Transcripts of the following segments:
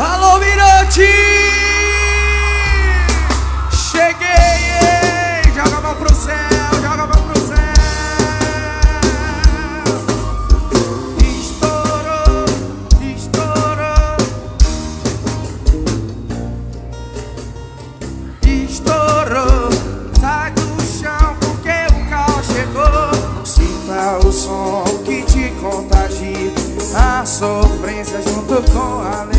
Alô, Mirante! Cheguei! Joga a mão pro céu, joga a mão pro céu! Estourou, estourou, estourou. Tá Sai do chão porque o carro chegou. Sinta o som que te contagia. A sofrência junto com a alegria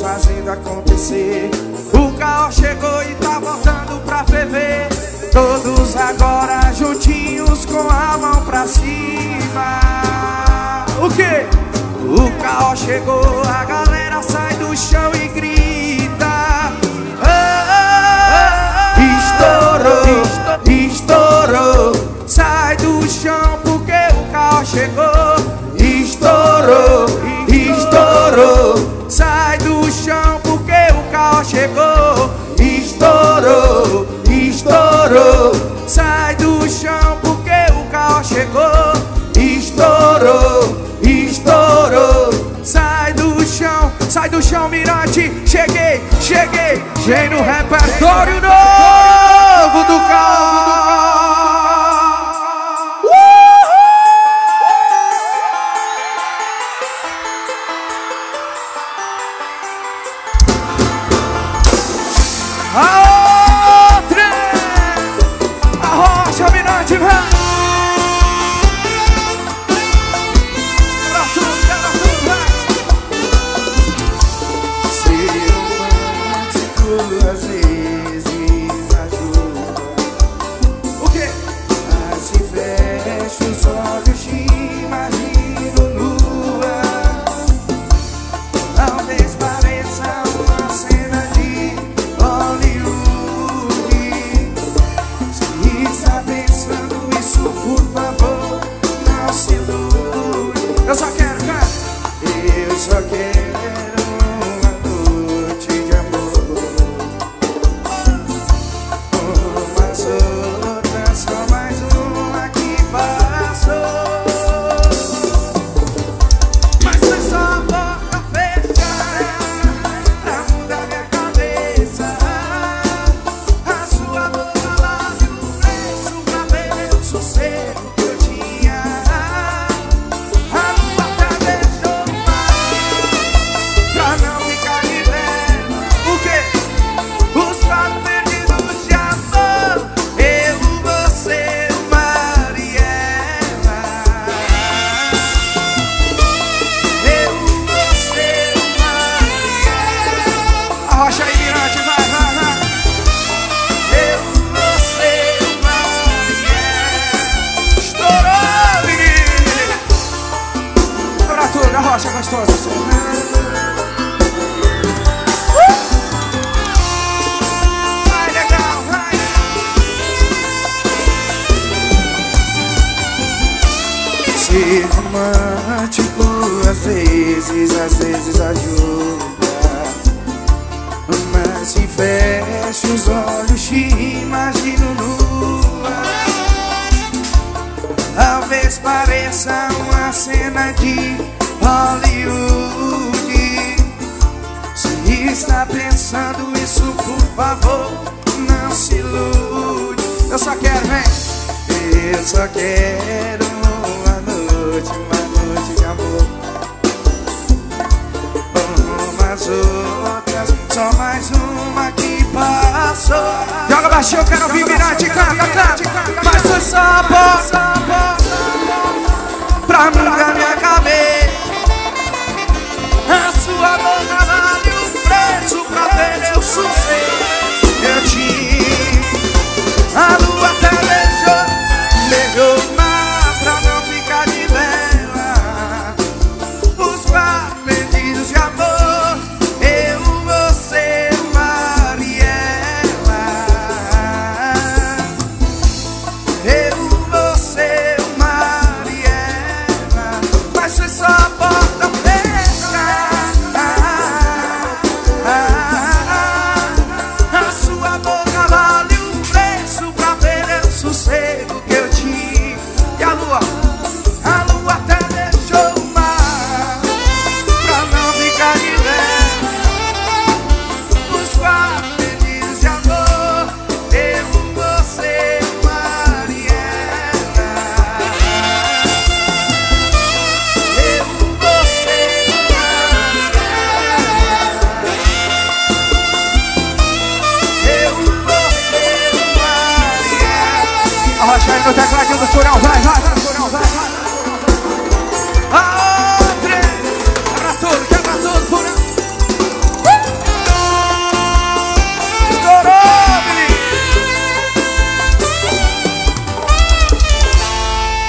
fazendo acontecer. O caos chegou e tá voltando pra ferver. Todos agora juntinhos com a mão pra cima. O que? O caos chegou, a galera sai do chão e grita. Oh, oh, oh, estourou, estourou. Sai do chão porque o caos chegou. Estourou, estourou. Sai chão porque o caos chegou. Estourou, estourou. Sai do chão porque o caos chegou. Estourou, estourou. Sai do chão, sai do chão, mirante. Cheguei, cheguei. Cheio no repertório novo do caos.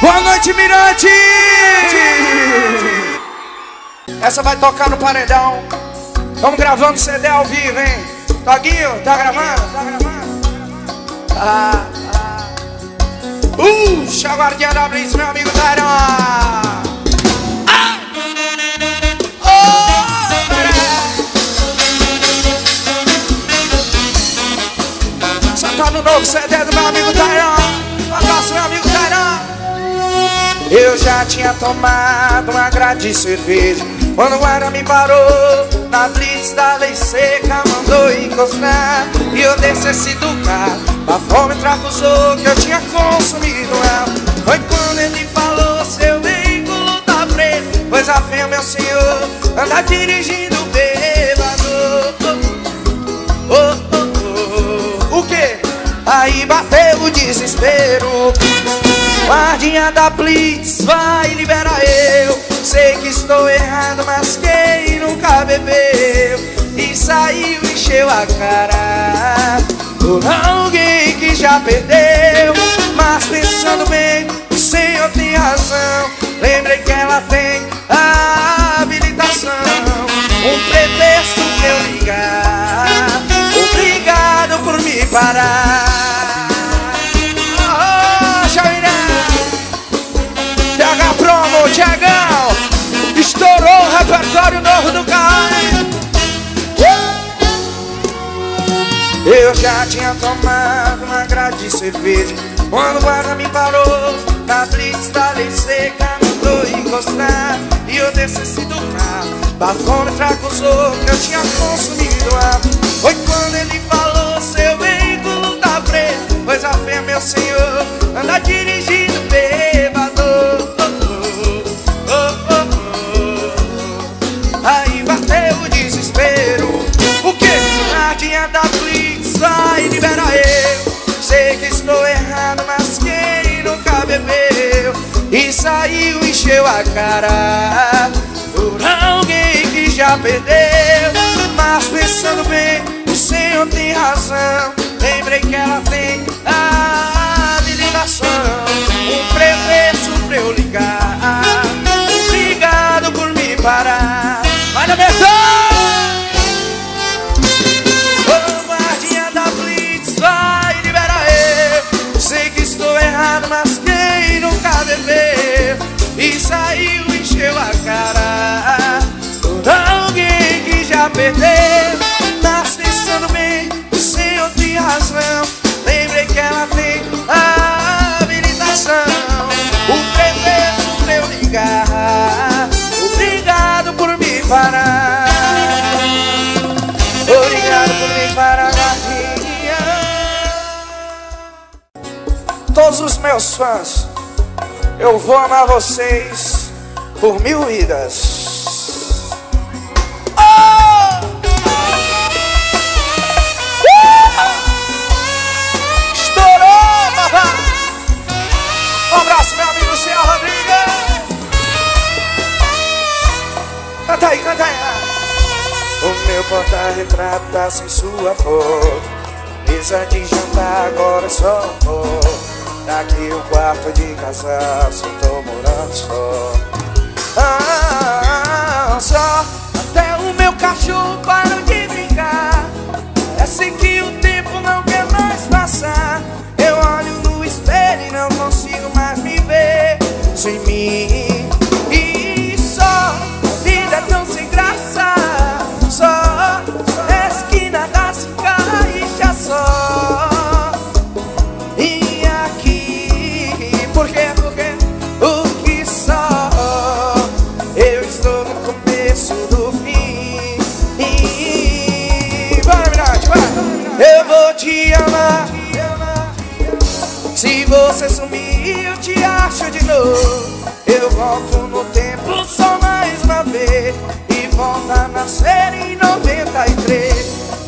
Boa noite, Mirante. Essa vai tocar no paredão. Vamos gravando CD ao vivo, hein? Toguinho, tá gravando? Tá gravando? Ah, ah. Uh, chaguardinha da Blitz, meu amigo Tairão. Ah! Tá no novo CD do meu amigo Tairão. Um abraço, meu amigo. Eu já tinha tomado uma grande cerveja. Quando o guarda me parou Na blitz da lei seca Mandou encostar. E eu desci do carro. A fome tracusou que eu tinha consumido ela. Foi quando ele falou Seu veículo tá preto Pois a fé, meu senhor Anda dirigindo bêbado. Oh, oh, oh. O que? Aí bateu o desespero Guardinha da Blitz, vai liberar eu. Sei que estou errado, mas quem nunca bebeu? E saiu, encheu a cara Por alguém que já perdeu. Mas pensando bem, o senhor tem razão. Lembrei que ela tem a habilitação. Um pretexto pra eu ligar. Obrigado por me parar Eu já tinha tomado uma grade de cerveja. Quando o guarda me parou Na blitz da lei seca Mandou encostar. E eu desci do carro Bafômetro acusou que eu tinha consumido água. Foi quando ele falou Seu veículo tá preto Pois a fé, meu senhor Anda dirigindo bêbado. Oh, oh, oh. Aí bateu o desespero. O que? Guardinha da Blitz vai liberar eu. Sei que estou errado, mas quem nunca bebeu? E saiu, encheu a cara Por alguém que já perdeu. Mas pensando bem, o senhor tem razão. Lembrei que ela tem a habilitação Um pretexto pra eu ligar. Obrigado por me parar. Vai na verdade E saiu, encheu a cara. Por alguém que já perdeu Mas pensando bem, o senhor tem razão. Lembrei que ela tem a habilitação. O pretexto pra eu ligar. Obrigado por me parar. Obrigado por me parar, Todos os meus fãs Eu vou amar vocês Por mil vidas Oh! Uh! Estourou! Um abraço, meu amigo Senhor Rodrigues Canta aí, canta aí o meu porta-retrato tá sem sua foto Mesa de jantar agora é só amor Daqui o quarto de casal, só tô morando só. Ah, Só. Até o meu cachorro parou de brincar. Parece que o tempo não quer mais passar. Eu olho no espelho e não consigo mais me ver Sem mim. E só é graça. Só a esquina da cigarra só você sumir, eu te acho de novo. Eu volto no tempo só mais uma vez. E volta a nascer em 93.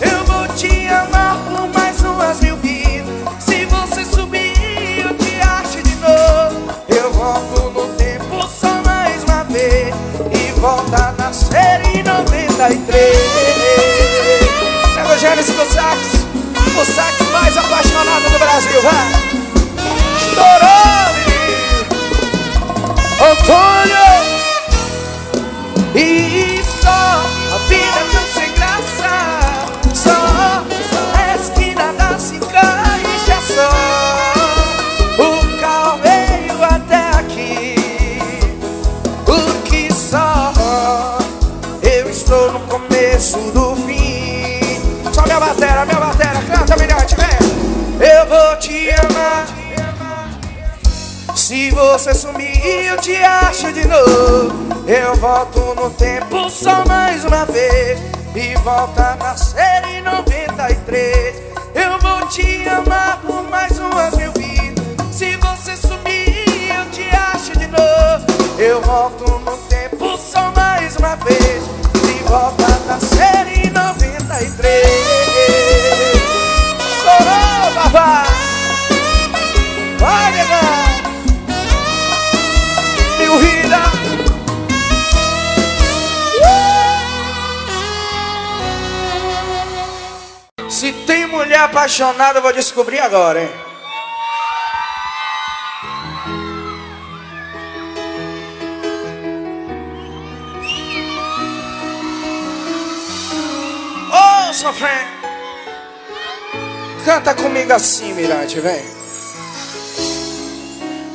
Eu vou te amar por mais umas mil vidas. Se você subir, eu te acho de novo. Eu volto no tempo só mais uma vez. E volta a nascer em 93. Evangelho é o Cossax mais apaixonado do Brasil, vai! Estourou, menino Antônio E só a vida é tão você sumir, eu te acho de novo. Eu volto no tempo só mais uma vez. E volta a nascer em 93. Eu vou te amar por mais umas mil vidas. Se você sumir, eu te acho de novo. Eu volto mulher apaixonada, eu vou descobrir agora, hein? Oh, sofrendo! Canta comigo assim, Mirante, vem.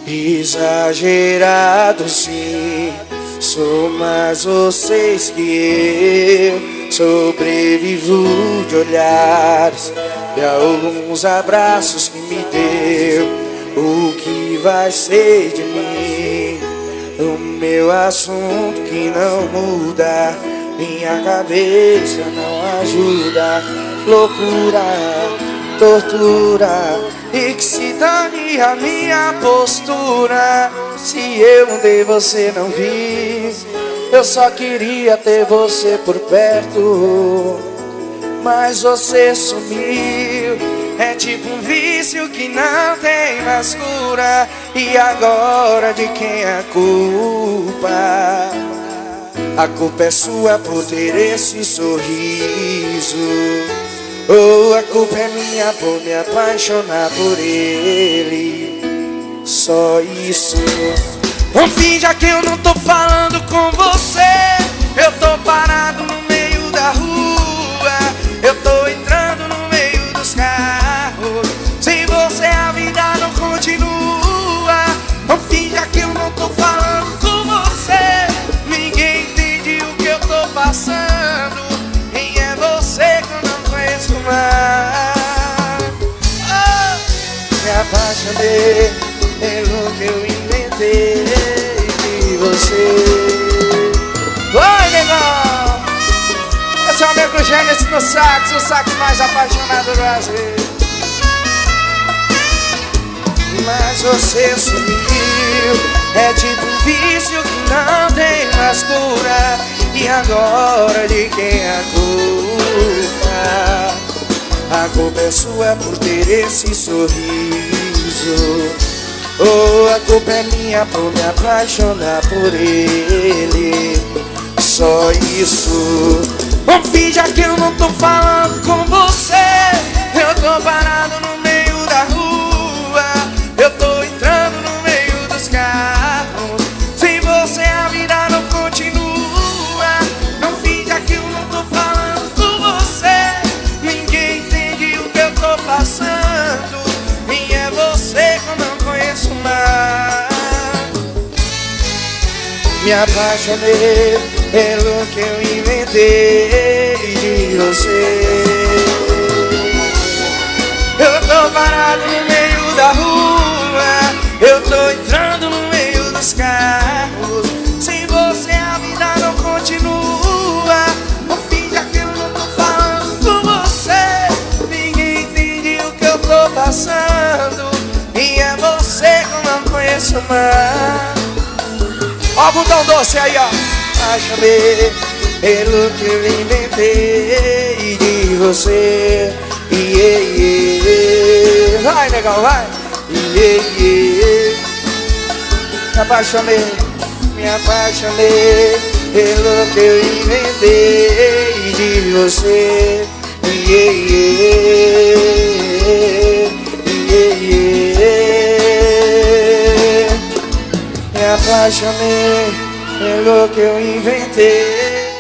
Exagerado sim, sou mais vocês que eu. Sobrevivo de olhares e alguns abraços que me deu. O que vai ser de mim? O meu assunto que não muda, minha cabeça não ajuda. Loucura, tortura e que se dane a minha postura Se eu um de você não vi Eu só queria ter você por perto Mas você sumiu. É tipo um vício que não tem mais cura. E agora de quem é a culpa? A culpa é sua por ter esse sorriso. Ou oh, a culpa é minha por me apaixonar por ele. Só isso. Não finja que eu não tô falando com você Eu tô parado no meio apaixonei pelo que eu inventei de você Oi, negão! Esse é o amigo Gênesis no sax, o sax mais apaixonado do Brasil Mas você sumiu É tipo um vício que não tem mais cura E agora de quem é a culpa? A culpa é sua por ter esse sorriso Ou oh, a culpa é minha por me apaixonar por ele. Só isso. Não finja que eu não tô falando apaixonei pelo que eu inventei de você. Eu tô parado no meio da rua Eu tô entrando no meio dos carros. Sem você a vida não continua. Finja que eu não tô falando com você. Ninguém entende o que eu tô passando. E é você que eu não conheço mais Ó botão doce aí, ó Apaixonei pelo que eu inventei de você yeah, yeah. Vai, negão, vai yeah, yeah. Me apaixonei, me apaixonei Pelo que eu inventei de você. Yeah, yeah, Me apaixonei pelo que eu inventei.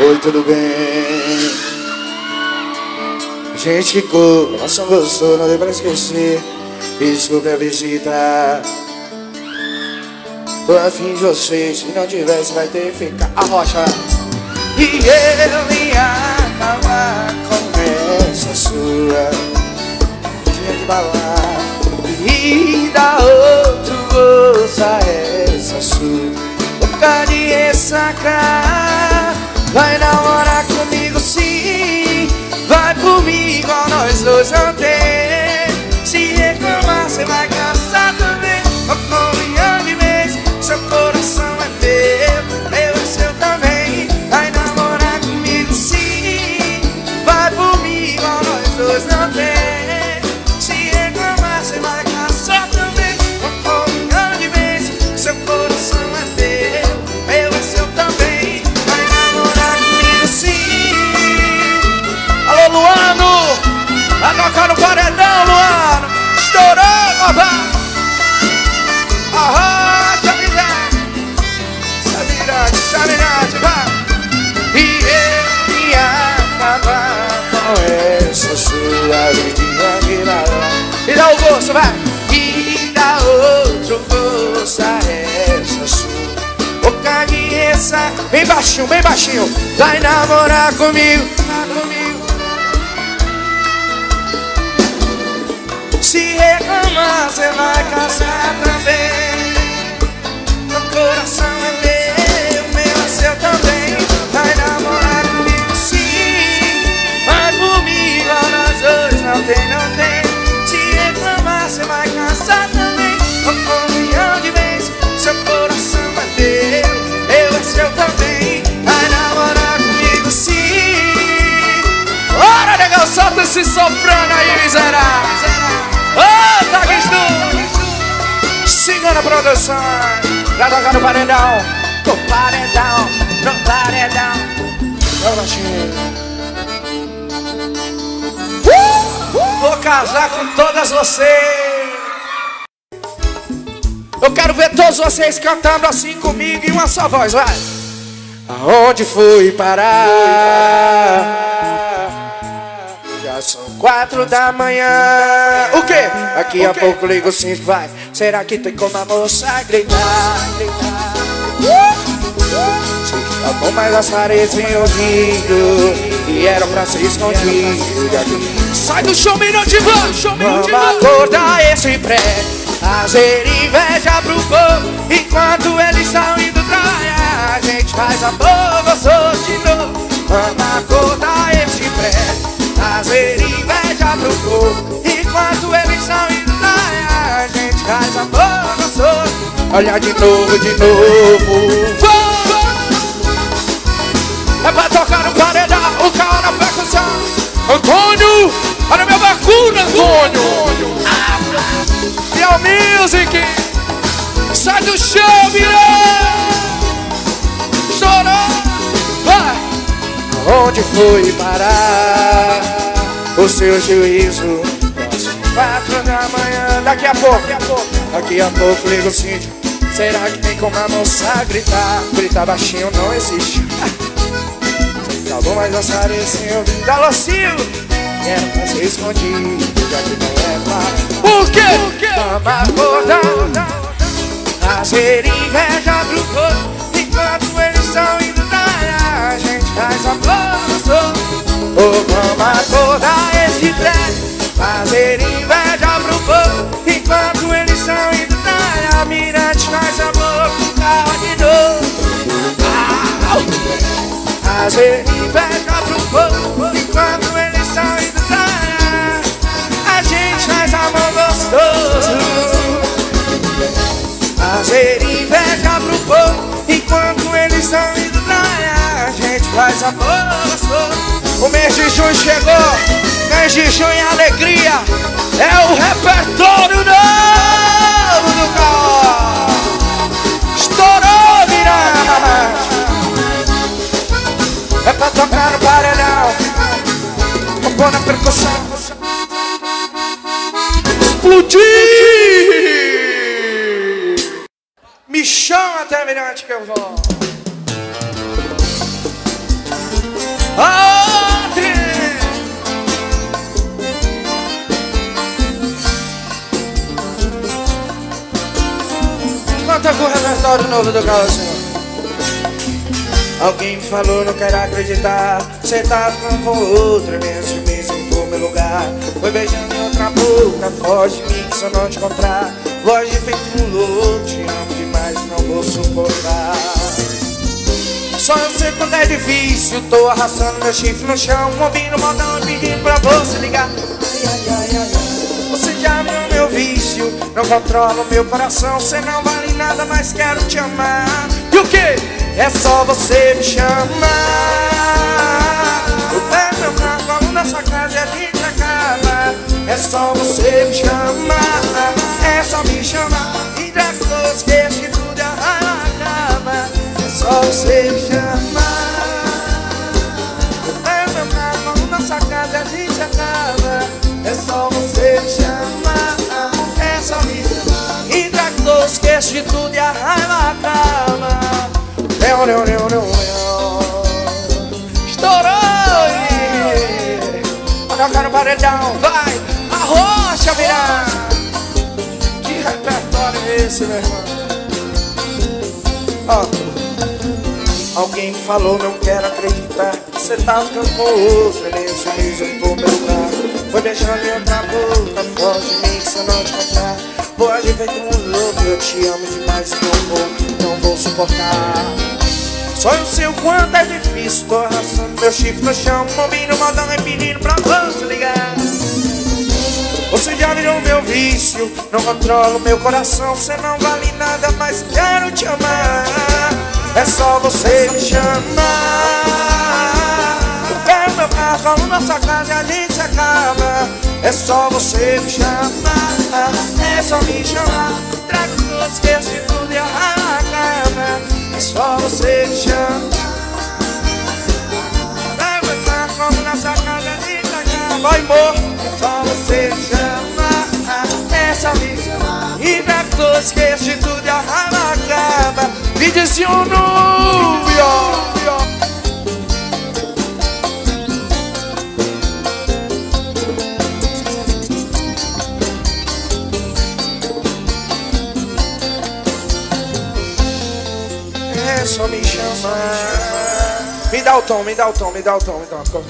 Oi, tudo bem? Gente que coração gostou, não deu pra esquecer. Desculpe a visita. Tô afim de você, se não tivesse vai ter que ficar a rocha. E eu vim acabar com essa sua Dia de balar E da outro gosto essa sua Boca de ressacar. Vai namorar comigo sim. Vai por mim igual nós dois não tem Se reclamar você vai cansar também. Com um de mês Seu coração é dá o gosto, vai. E dá outro gosto a essa sua Boca de Bem baixinho, bem baixinho. Vai namorar comigo, comigo Se reclamar, você vai casar também. Meu coração é meu, esse soprano aí, miserável. Ô! Siga na produção. Já tocar no paredão. No paredão, no paredão. Vamos, baixinho. Uh! Vou casar com todas vocês. Eu quero ver todos vocês cantando assim comigo em uma só voz, vai. Aonde fui parar? Já são quatro da manhã. O quê? Aqui a pouco ligo o cinto, vai. Será que tem como a moça gritar? gritar? Tá bom, mas as paredes vêm ouvindo. E era pra ser escondido. Sai do show, minuto, vamos! Show, minuto, Vamos acordar esse pré. Fazer inveja pro povo. Enquanto eles estão indo trabalhar, a gente faz amor gostoso de novo. Vamos acordar esse pré. Fazer inveja pro povo Enquanto eles estão indo lá A gente faz amor gostoso Olha de novo, de novo. Vou! É pra tocar no paredão O cara na percussão Antônio Olha meu bacuna, Antônio. E ao music. Sai do chão, virou Estourou. Vai. Onde foi parar o seu juízo? Quatro da manhã, daqui a pouco, daqui a pouco, daqui a pouco liga o síndio. Será que tem como a moça gritar? Gritar baixinho não existe. Tá bom, mas a ouvindo. Alô, Silvio! Quero pra ser escondido, já que não é mais. Por quê? Vamos acordar, fazer inveja pro povo, enquanto eles estão indo dar, a gente faz amor gostoso. Ou vamos acordar esse trem, fazer inveja pro povo, enquanto eles estão indo a mirante faz amor com carro de novo. Fazer inveja pro povo, enquanto eles estão indo dar, a gente faz amor gostoso. Fazer inveja pro povo Enquanto eles estão indo praia A gente faz amor gostoso o mês de junho chegou, mês de junho é alegria, é o repertório novo do Caó. Estourou, Miranda! É pra tocar no paredão, com boa percussão. Explodir! Me chama até Mirante que eu vou. Oh! Conta com o repertório novo do senhor. Alguém me falou, não quero acreditar. Cê tá com outra, nesse mesmo for meu lugar. Foi beijando em outra boca, foge de mim que se eu não te encontrar. Voz de feito um louco, te amo demais, não vou suportar. Só eu sei quando é difícil, tô arrastando meu chifre no chão. Ouvindo modão e pedindo pra você ligar. Ai, ai, ai, ai, ai. Você já viu não controla o meu coração Cê não vale nada, mas quero te amar. E o que? É só você me chamar. O pé meu vamos na sua casa e a gente acaba É só você me chamar. É só me chamar. E das duas que tudo acaba É só você me chamar. O pé meu vamos na sua casa a gente acaba É só você me chamar esse tudo a raiva acaba leão, leão, leão, leão. Estourou! Coloca no paredão, vai! A rocha virar! Que repertório é esse, meu irmão? Ó. Alguém falou, não quero acreditar Você tá ficando com outra Nem sorriso do meu lugar Foi beijando em outra boca Foge de mim se eu não te contar Pode ver como louco Eu te amo demais Não vou, não vou suportar. Só eu sei o quanto é difícil Tô arrastando meu chifre no chão Movindo modão e pedindo pra você ligar. Você já virou meu vício Não controlo meu coração Você não vale nada, mas quero te amar. É só você me chamar. Quero meu carro, nossa casa e a gente acaba É só você me chamar É só me chamar. Trago todos, esqueço de tudo e acaba só você me chama Vai aguentar como nessa casa de Itaquá Vai amor, só você me chama É só me chamar. E pra todos que este tudo a raiva acaba Me dizia um número Me dá o tom, me dá o tom, me dá o tom, me dá o tom.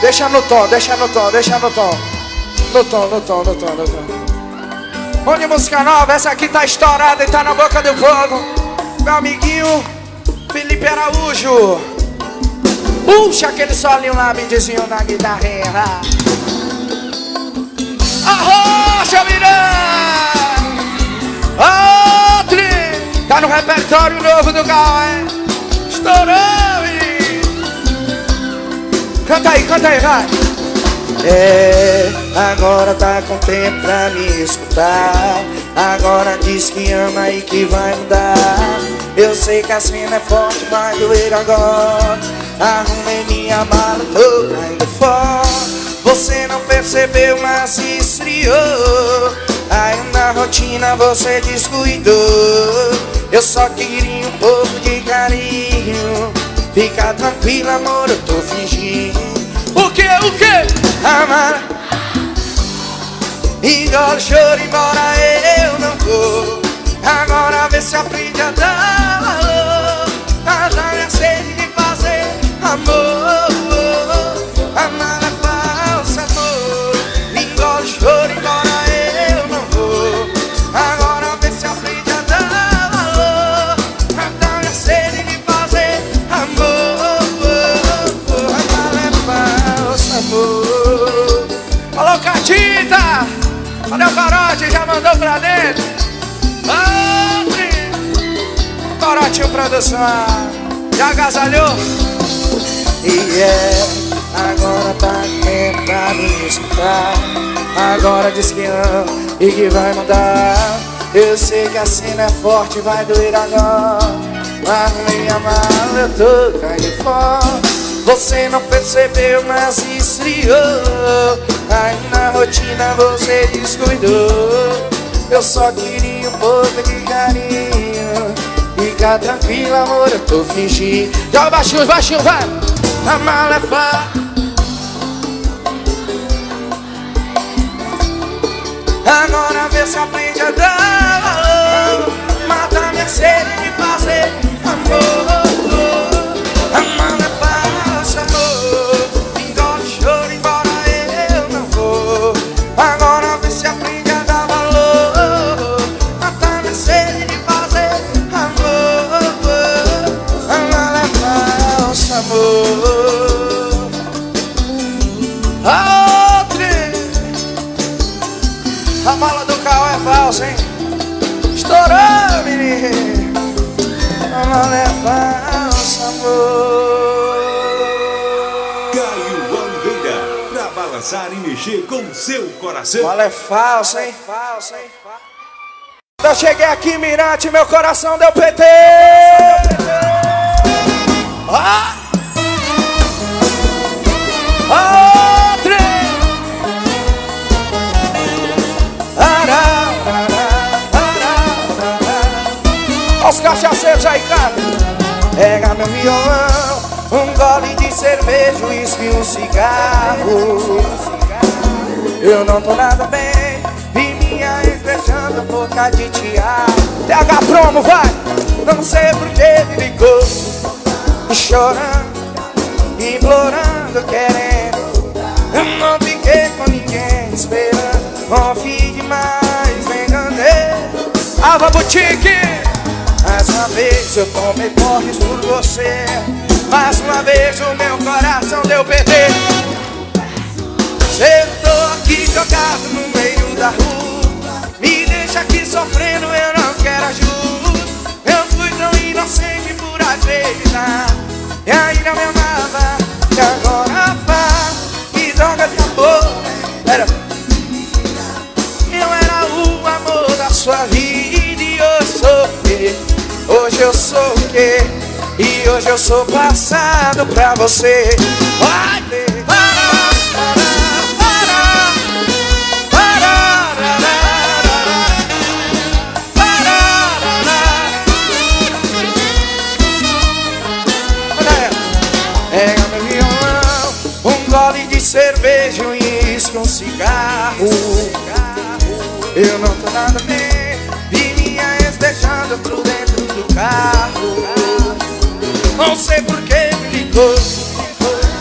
Deixa no tom, deixa no tom, deixa no tom. No tom, no tom, no tom, no tom. Onde música nova, essa aqui tá estourada e tá na boca do povo. Meu amiguinho Felipe Araújo. Puxa aquele solinho lá, diziam na guitarra. Arrocha, Miranda! Tá no repertório novo do Gal, hein? Estourou, Canta aí, canta aí, vai. É, agora tá com tempo pra me escutar. Agora diz que ama e que vai mudar. Eu sei que a cena é forte, vai doer agora. Arrumei minha mala, tô caindo fora. Você não percebeu, mas se esfriou. Aí na rotina você descuidou. Eu só queria um pouco de carinho Fica tranquila, amor, eu tô fingindo. O que, o que? Amar. Engole choro, embora eu não vou. Agora vê se aprende a dar valor. A já sei de fazer amor Produção Já agasalhou? E é, agora tá pra me escutar. Agora diz que ama e que vai mudar Eu sei que a cena é forte, vai doer agora. Mas minha mala eu tô caindo fora. Você não percebeu, mas esfriou. Aí na rotina você descuidou. Eu só queria um pouco de carinho Fica tranquila, amor, eu tô fingindo. Joga baixinho, baixinho, vai. A mala é fácil Agora vê se aprende a dar. Valor Mata minha sede de fazer amor. Amar é A mala é falsa, amor Caio Oliveira Pra balançar e mexer com seu coração mala é falsa, hein? Falsa, hein? Eu cheguei aqui, Mirante, meu coração deu PT Ah! Os cachaceiros aí, cara. Pega meu violão Um gole de cerveja, uísque um cigarro. Eu não tô nada bem Vi minha ex beijando a boca de Tiago TH Promo, vai! Não sei por que me ligou Chorando, implorando, querendo. Eu não fiquei com ninguém esperando. Confie demais, me enganei Ava Boutique mais uma vez eu tomei corres por você. Mais uma vez o meu coração deu PT Eu tô aqui jogado no meio da rua. Me deixa aqui sofrendo, eu não quero ajuda. Eu fui tão inocente por acreditar. E ainda me amava E agora faz Que droga de amor. Era. Eu era o amor da sua vida Hoje eu sou o quê? E hoje eu sou passado pra você. Vai, de cerveja, um uísque, um cigarro. Eu não tô nada bem, carro. Não sei por que me ligou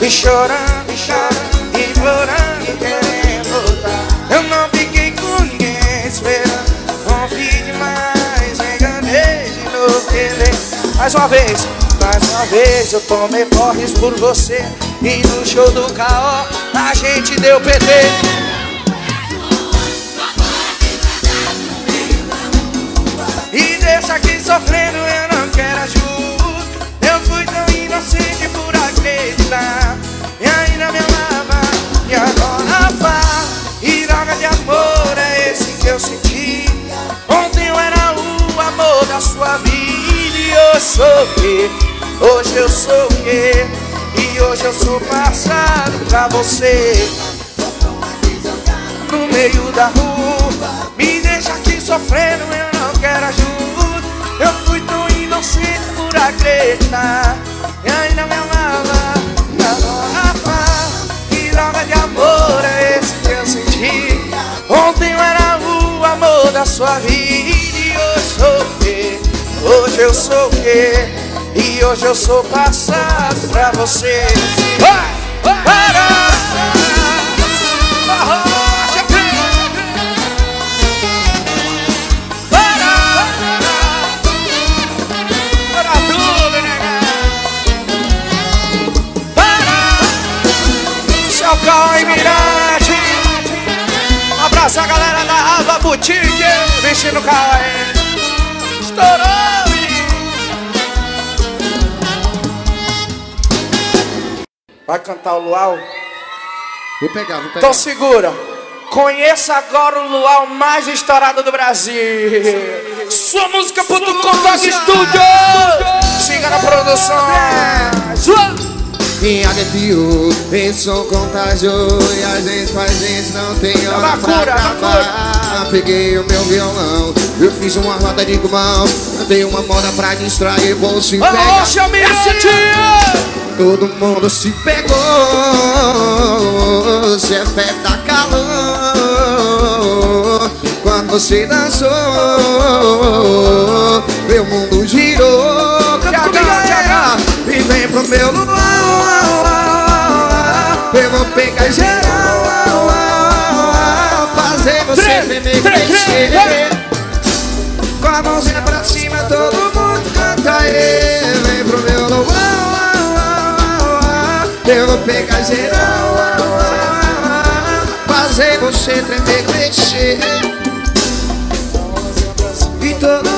E chorando, e chorando, implorando, querendo voltar. Eu não fiquei com ninguém esperando Confie demais, me enganei de novo querer. Mais uma vez, mais uma vez eu tomei porres por você. E no show do K.O. a gente deu PT sofrendo, eu não quero ajuda. Eu fui tão inocente por acreditar. E ainda me amava, e agora faz E droga de amor é esse que eu senti. Ontem eu era o amor da sua vida. E eu sou o quê? Hoje eu sou o quê? E hoje eu sou passado pra você. No meio da rua Me deixa aqui sofrendo, eu quero ajuda inocente por acreditar E ainda me amava agora faz Que droga de amor é esse que eu senti Ontem eu era o amor da sua vida E hoje sou o quê? Hoje eu sou o quê? E hoje eu sou passado pra você Vai! Vai! Vai! Cauê Mirante Um abraço a galera da Ava Boutique. Vestindo Cauê Estourou, Vai cantar o luau? Vou pegar, vou pegar. Então segura. Conheça agora o luau mais estourado do Brasil. Sua música.com Toque Estúdio Siga na produção. Sua me arrepiou Esse som contagiou E a gente faz gente não tem hora pra acabar. peguei o meu violão Eu fiz uma roda de mão Dei uma moda pra distrair, vou se pegar Ô, Chamirante! Todo mundo se pegou Se é fé tá calor. Quando você dançou Meu mundo girou. Canta comigo. E vem pro meu vou pegar geral Fazer você tremer três, Com a mãozinha pra cima todo mundo canta aí. Vem pro meu luar Eu vou pegar geral Fazer você tremer mexer. E todo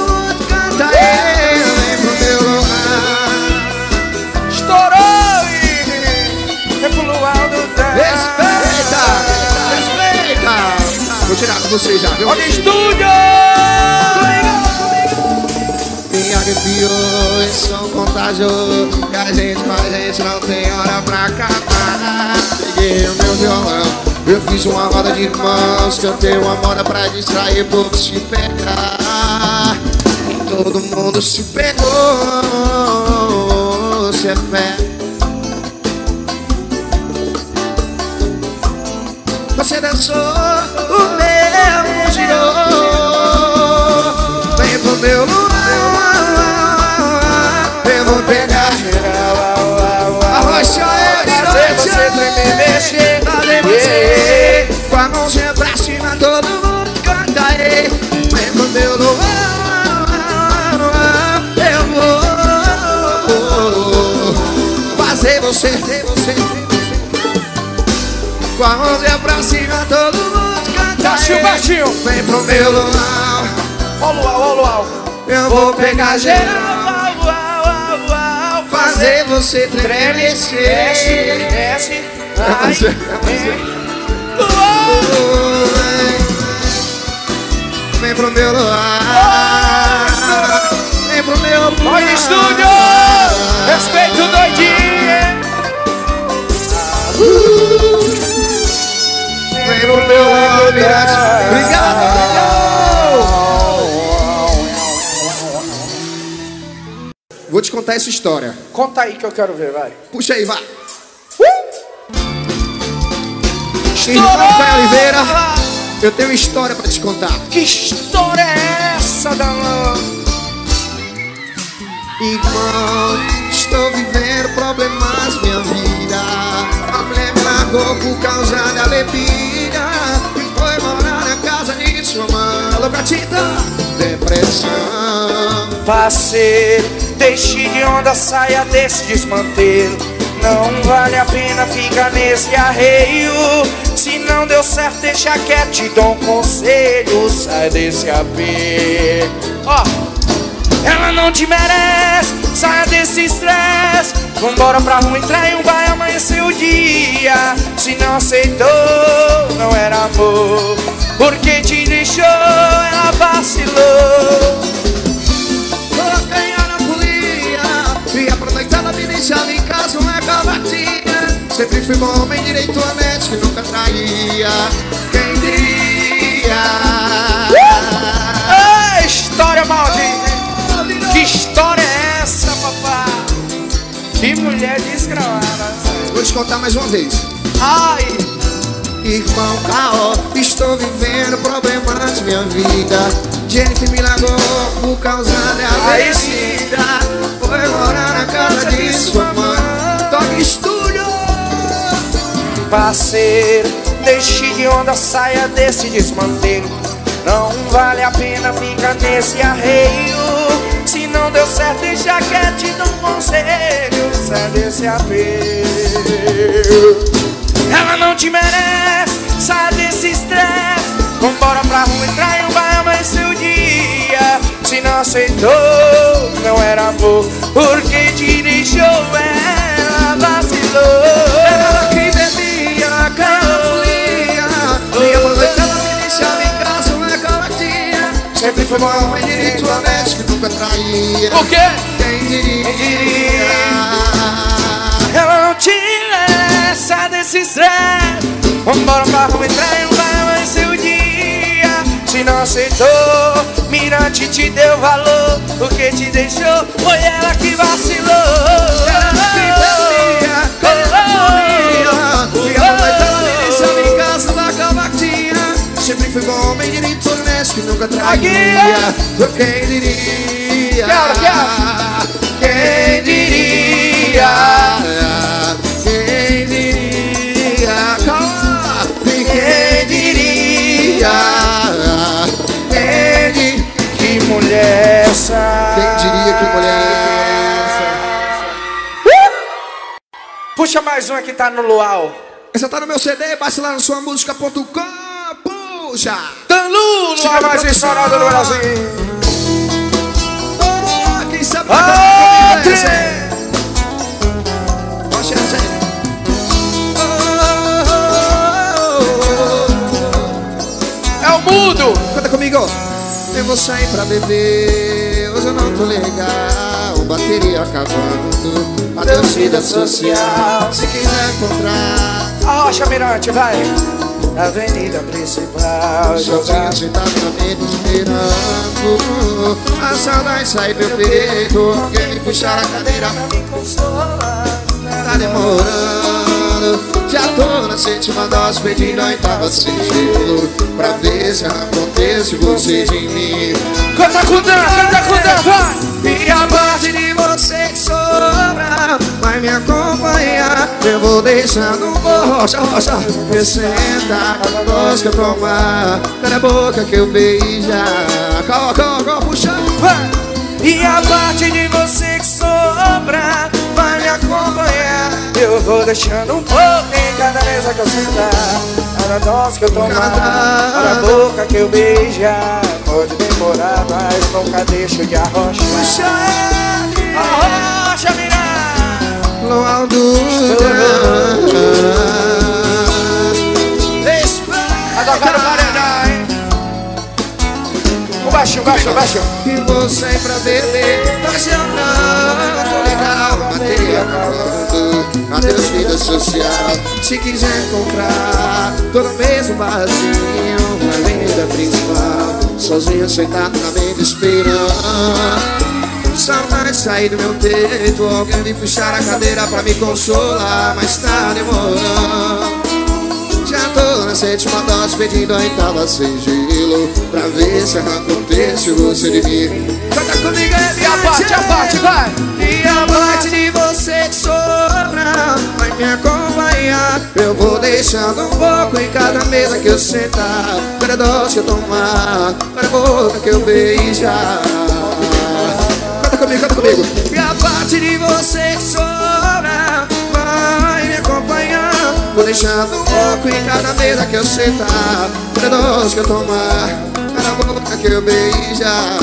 você já, viu? Olha estúdio! Me arrepiou, esse som contagiou Que a gente com a gente não tem hora pra acabar. Peguei o meu violão, eu fiz uma roda de mãos Cantei uma moda pra distrair, povo se pegar. Todo mundo se pegou, se é fé. Você dançou, você, fazer você com a mãozinha pra cima, todo mundo canta Baixinho, aí. baixinho. Vem pro meu luar Ó luau, ó luau. Eu vou pegar geral. Fazer você tremer Desce, desce. Você, é Vem. Uau. Vem pro meu luar Vem pro meu luar Olha estúdio! Respeito doidinho! Vem pro meu luar Mirante. Obrigado, obrigado Vou te contar essa história. Conta aí que eu quero ver, vai. Puxa aí, vai Irmão Caio Oliveira Eu tenho uma história pra te contar. Que história é essa, Dalão? Irmão, estou vivendo problemas minha vida largou por causa da bebida E foi morar na casa de sua mãe Alô, Gatita Depressão Parceiro, deixe de onda, saia desse desmantelo. Não vale a pena ficar nesse arreio. Se não deu certo, deixa quieto, te dou um conselho. Sai desse apego. Ó, ela não te merece, saia desse estresse. Vambora pra rua, entrar um vai amanhecer o dia. Se não aceitou, não era amor. Porque te deixou, ela vacilou. Coloquei na folia E aproveitar a vida deixava em casa uma cavatinha Sempre fui bom homem direito honesto que nunca traía mulher! Vou te contar mais uma vez Ai, Irmão Caó, estou vivendo problemas minha vida Jennifer me largou por causa da bebida Foi morar na casa de sua mãe Toque estúdio parceiro, deixe de onda, saia desse desmantelo. Não vale a pena ficar nesse arreio. Se não deu certo, deixa quieto, te dou um conselho. Sai desse apego. Ela não te merece, sai desse estresse. Vambora pra rua, entrar em um vai amanhecer o dia. Se não aceitou, não era amor. Porque te deixou, ela vacilou. Ela que bebia, cana fluía Sempre foi bom homem direito honesto que nunca traía O quê? Quem diria? Ela não te essa desse estresse Vambora em um vai amanhecer o dia. Se não aceitou, Mirante te deu valor. O que te deixou foi ela que vacilou. Ela me Minha mamãe tava deliciando em casa da cavaquinha. Sempre fui bom, bem honesto que nunca traía Quem diria? Quero, quero. Quem diria? Quem diria? Quem diria? Quem diria? Que mulher essa Quem diria que mulher essa? Puxa mais uma que tá no luau Essa tá no meu CD, baixa lá no suamusica.com Puxa! Danlulo, a mais estourada do Brasil Oh, quem sabe Ah, cantar. É o mudo Canta comigo. Eu vou sair pra beber, hoje eu não tô legal. Bateria acabando, adeus vida social. Se quiser encontrar, A Rocha Mirante, vai Na avenida principal sozinho sentado na mesa esperando. A saudade sai do peito, alguém me puxar a cadeira. me consola Tá demorando. Já tô na sétima dose Pedindo a oitava sigilo. Pra ver se acontece você de mim. Canta com canta com Dan, vai. E a parte de você sobra Vai me acompanhar Eu vou deixando um Me senta, cada dose que eu tomar. Cada boca que eu beijar Calma, calma, calma, puxa. Vai E a parte de você que sobra Vai me acompanhar Eu vou deixando um pouco em cada mesa que eu sentar. Cada dose que eu tomar Cada boca que eu beijar Pode demorar, mas nunca deixo de arrochar. Puxa ele Arrocha, Mirante No Vai tocar no paredão, hein? O baixinho, baixinho, baixinho E sair pra beber Mas eu não tô legal Bateria acabando Adeus vida social Se quiser encontrar Tô no mesmo barzinho Na avenida principal Sozinho sentado na mesa esperando Saudade sair do meu teto Alguém me puxar a cadeira pra me consolar Mas tá demorando. Já tô na sétima dose pedindo a oitava sem gelo Pra ver se acontece você de mim. Canta comigo, é E a parte, a parte, vai. E a parte de você que sobra Vai me acompanhar. Eu vou deixando um pouco em cada mesa que eu sentar. Cada dose que eu tomar Cada boca que eu beijar comigo, canta comigo E a parte de você que sobra Vai me acompanhar Vou deixando um pouco em cada mesa que eu sentar Cada dose que eu tomar Cada boca que eu beijar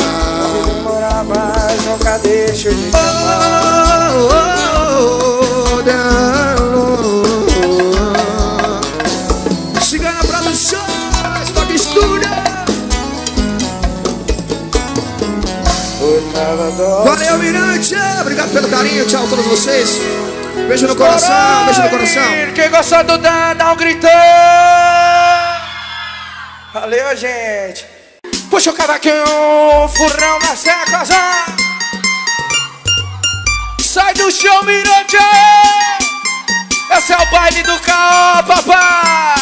Demorar, mas nunca deixo de te Oh, amar oh, oh, down. Valeu, Mirante. Obrigado pelo carinho. Tchau a todos vocês. Beijo no coração, beijo no coração. Quem gostou do Dan, dá um gritão Valeu, gente Puxa o cavaquinho, furrão na seca. Sai do chão, mirante Esse é o baile do caô, papai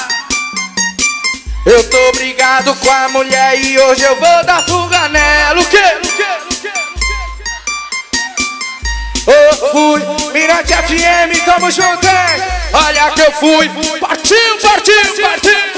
Eu tô brigado com a mulher e hoje eu vou dar fuga nela O quê? O quê? O? Eu fui, Mirante FM, tamo junto? Olha que eu fui, partiu, partiu, partiu!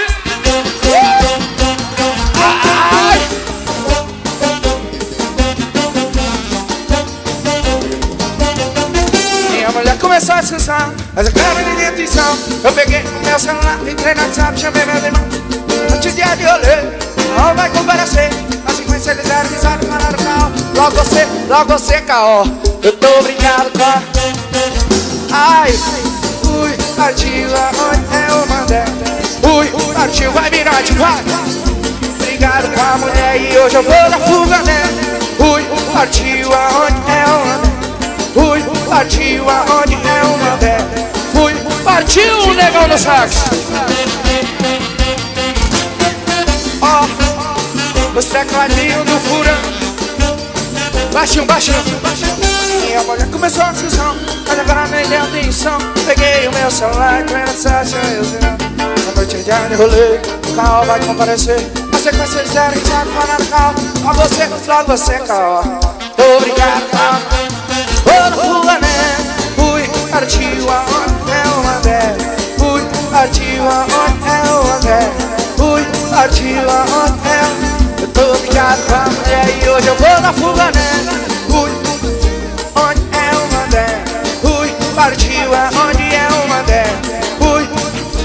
Minha mulher começou a descansar, mas eu quero de atenção Eu peguei o meu celular, entrei no WhatsApp, chamei meu irmão Antes de olhei, não vai comparecer Na sequência eles deram risada, falaram carro Logo você, logo você, caó Eu tô brincando com a... Ai, ui, partiu aonde é o mandé. Ui, partiu, vai mirante, vai. Brigado com a mulher e hoje eu vou dar fuga nela Ui, partiu aonde é o mandé? Ui, partiu aonde é o mandé? Fui, partiu o negão no sax. Ó, Os tecladinhos do furão Baixinho, baixinho, Minha mulher começou a sessão Mas agora nem deu atenção. Peguei o meu celular e comendo sessão Eu sei A noite já rolê O carro vai comparecer. A sequência de zero e sabe falar no carro. A você, logo você, carro Obrigado, carro Ô, no fugané Fui, partiu aonde é o André. Fui, partiu aonde é o André. Fui, partiu aonde é o eu tô ligado com a mulher e hoje eu vou na fuga, né? Fui, onde é o Mandé? Fui, partiu aonde é o Mandé? Fui,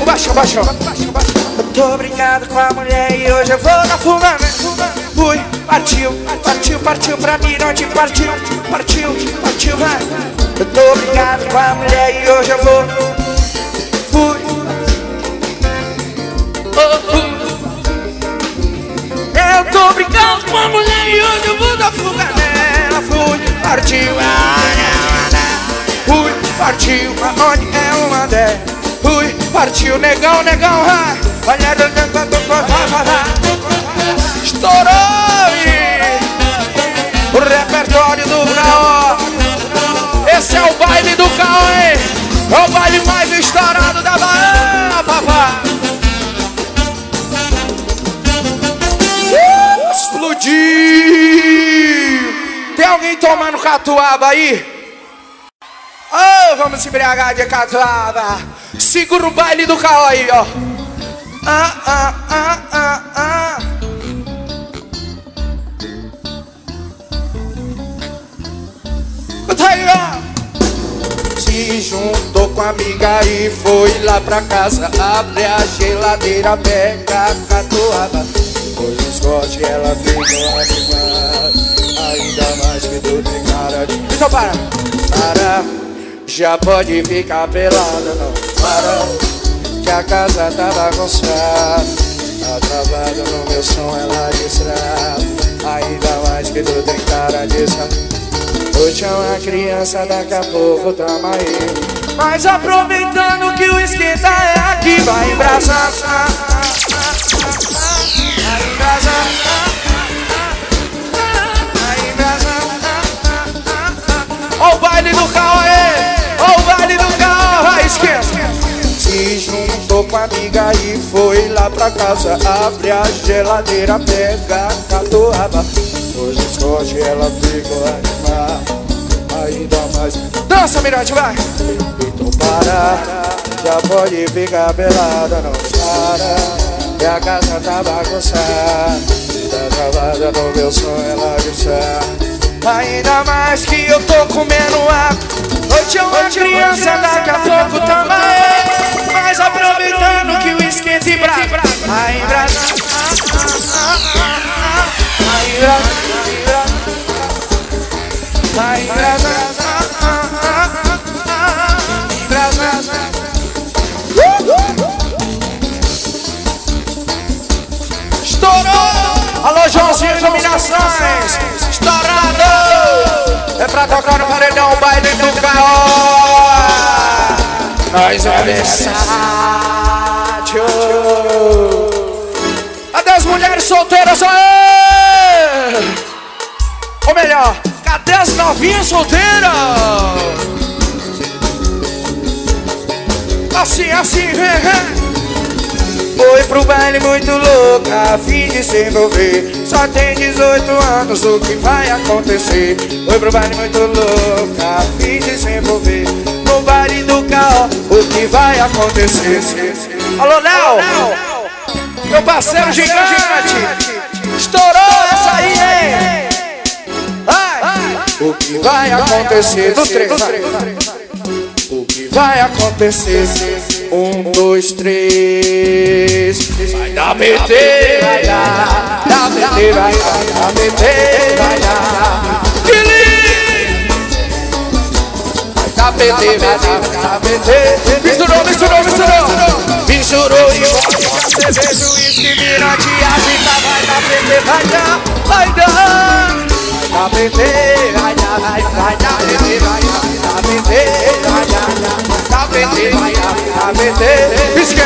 o baixão, baixão Eu tô brincando com a mulher e hoje eu vou na fuga, né? Fui, partiu, partiu, partiu pra mim, onde partiu, partiu, partiu, vai Eu tô brincando com a mulher e hoje eu vou Fui, oh, fui eu tô brincando com a mulher e hoje eu vou dar fuga nela. Fui, partiu, Fui, partiu, aonde é o Mandé Fui, partiu, negão, negão, vai Olha, Estourou O repertório do Braó Esse é o baile do Cauê É o baile mais estourado da Bahia, explodiu! Tem alguém tomando catuaba aí? Oh, vamos se embriagar de catuaba! Segura o baile do carro aí, ó! Ah, ah, ah, ah, ah. Ó! Se juntou com a amiga e foi lá pra casa Abre a geladeira, pega a catuaba Hoje os cortes ela ficou animada Ainda mais que tu tem cara de... Então para! Para! Já pode ficar pelada, não para. Que a casa tá bagunçada. Tá travada no meu som, ela destrava Ainda mais que tu tem cara de Hoje é uma criança, daqui a pouco tamo aí. Mas aproveitando que o esquenta é aqui Vai embraçar Ó o baile do aí, ó o baile do carro, vai esquenta. Se juntou com a amiga e foi lá pra casa. Abre a geladeira, pega a catuaba. Hoje esconde, ela ficou animada Ainda mais. Dança, Mirante, vai! Então para, já pode ficar pelada, não para e a casa tá bagunçada. Tá travada no meu sonho, ela grita. Ainda mais que eu tô comendo água. Noite é uma criança, daqui a pouco também. Mas aproveitando que o esquenta e bravo. Aí em Brasa Aí Alô, Joãozinho Iluminações! Estourado! É pra tocar no paredão baile do caô! Nós é versátil! Cadê as mulheres solteiras? Ou melhor, cadê as novinhas solteiras? Assim, assim, vem, vem! Foi pro baile muito louca, a fim de se envolver Só tem 18 anos, o que vai acontecer? Foi pro baile muito louca, a fim de se envolver No baile do carro, o que vai acontecer? Alô, Léo! Meu parceiro gigante! Estourou essa aí, hein? O que vai acontecer? No trem, O que vai acontecer? Um, dois, três. Vai dar PT, vai dar. Dá PT, vai dar. Dá PT, vai dar. Vai dar PT, vai dar. Dá PT. Misturou, misturou, misturou. Misturou e volta. Cerveja, uísque, mirante, agita. Vai dar PT, vai dar. Vai dar. Vai PT, vai dar. Vai dar, dar. PT, vai dar.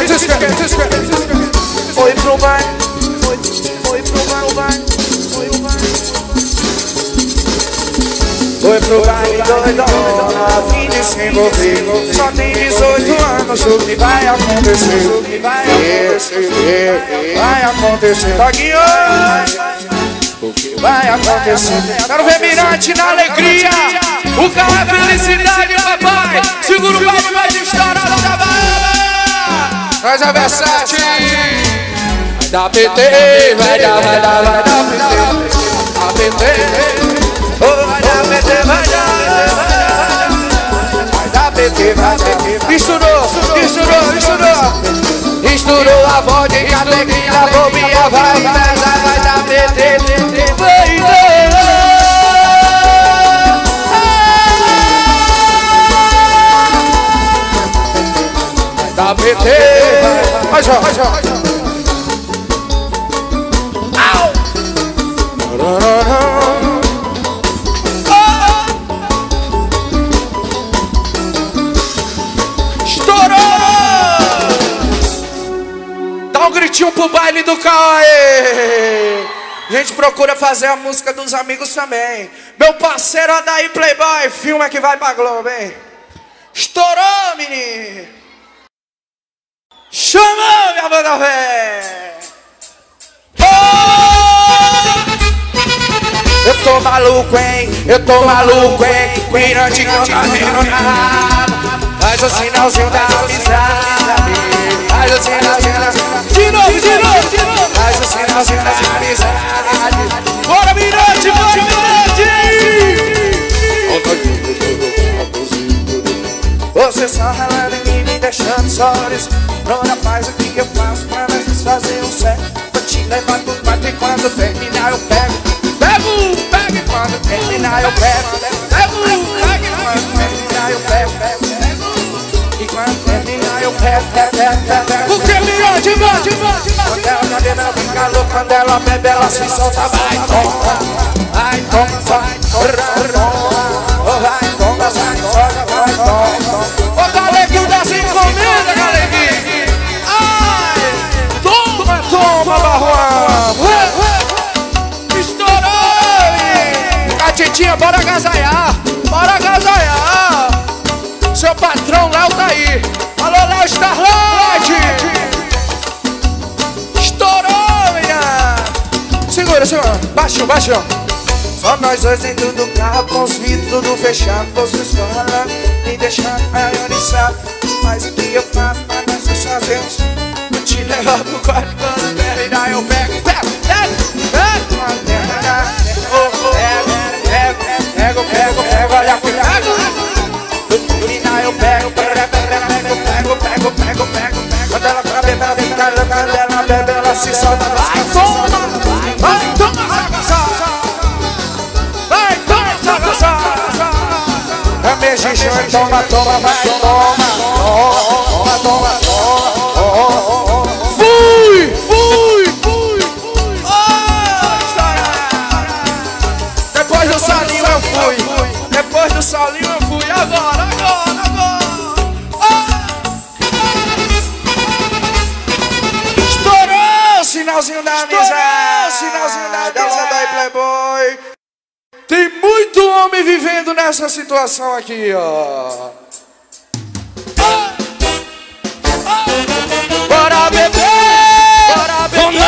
Francisca, pro bar, Oi pro bar, oi, oi pro bar, o bar, oi pro bar. Oi pro bar, doidona, fim de se envolver. Só tem 18 anos, o que vai acontecer? O que vai acontecer? Vai acontecer. Toguinho! O que vai acontecer? Quero ver Mirante na alegria. O carro é felicidade, papai. Segura o pau, vai estourar da Faz a Versace Vai dar PT Vai dar, vai dar, vai dar PT Vai dar PT Oh, vai dar PT, vai dar Vai dar PT, vai dar PT Misturou, misturou, misturou Misturou a vodka, a tequila, bobinha Vai dar, vai dar PT Vai dar Vai PT Vai, vai, vai, vai gritinho pro baile do Caê. A gente procura fazer a música dos amigos também. Meu parceiro Adair Playboy, filma que vai pra Globo, hein? Estourou, menino! Chamou, minha banda véia! Oh! Eu tô maluco, hein? Eu tô maluco, hein? Mirante não tá vendo nada. Faz o sinalzinho da amizade. Faz o sinalzinho da De novo, de novo, de novo. Faz o sinalzinho da amizade. Bora, Mirante, bora, Mirante! Você só ralando deixando sólidos. Nona faz o que eu faço pra nós desfazer o certo. Vou te levar pro quarto e quando terminar eu pego. Pego, pego e quando terminar eu pego. Pego, pego e quando terminar eu pego. E quando terminar eu pego, pego, pego, pego. O que melhor, de mão, de mão, de mão. Quando ela bebe, fica louca, quando ela bebe, ela se solta, vai, toma. Vai, toma, vai, toma. Vai, toma, vai, toma, vai, toma. Titinha, bora agasalhar, bora agasalhar. Seu patrão Léo tá aí. Alô, Léo Starlight! Estourou, menina! Segura, segura. Baixo, baixo. Só nós dois dentro do carro com os vidros tudo fechado. Você fala, me deixando aionizado. Mas o que eu faço pra nós dois fazemos? Vou te levar pro quarto quando solta. Vai, toma, vai, toma, saca, Vai, toma, saca. É mexicão, toma, toma, vai, toma, toma, toma, toma. Sinalzinho da aí, Playboy. Tem muito homem vivendo nessa situação aqui, ó. Bora beber, bora beber.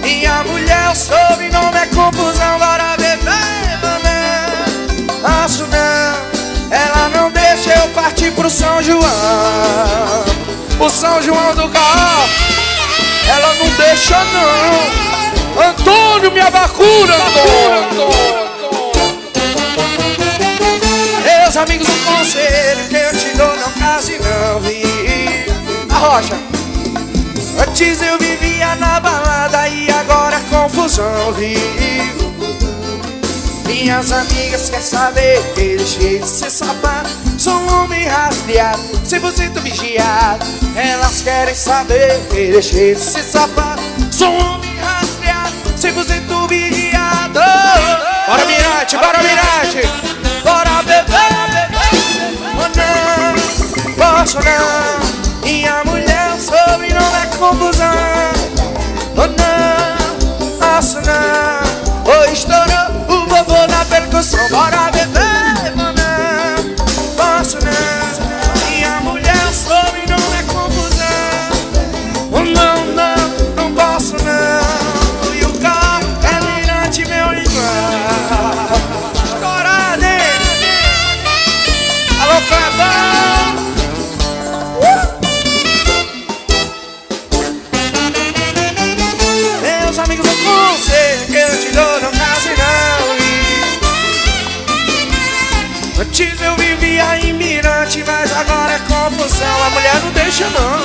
Minha mulher, o sobrenome é confusão. Bora beber, beber. Nossa, não, ela não deixa eu partir pro São João. O São João do carro, ela não deixa não. Antônio, me abacura, Antônio. Meus amigos, um conselho que eu te dou, não case não vi. A rocha. Antes eu vivia na balada e agora confusão vivo. Minhas amigas querem saber que cheio de ser safado. Sou um homem rastreado, 100% vigiado. Elas querem saber que ele cheio de ser safado. Sou um homem rastreado, 100% vigiado. Bora, Mirante, bora, Mirante. Bora beber, oh não, posso não. Minha mulher, sobrenome é confusão. Oh não, posso não. Oh, estourou o vovô na emoção Bora deixa não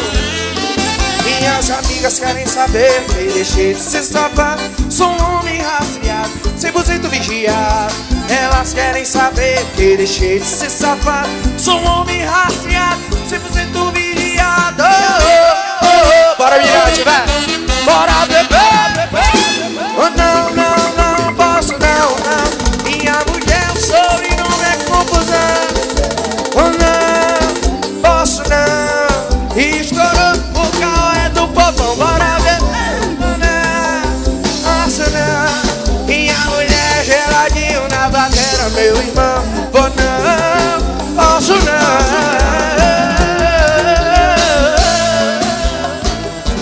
Minhas amigas querem saber que deixei de ser safado Sou um homem rastreado, 100% vigiado. Elas querem saber que deixei de ser safado Sou um homem rastreado, 100% vigiado. Bora Mirante, vai! Bora beber oh não Posso não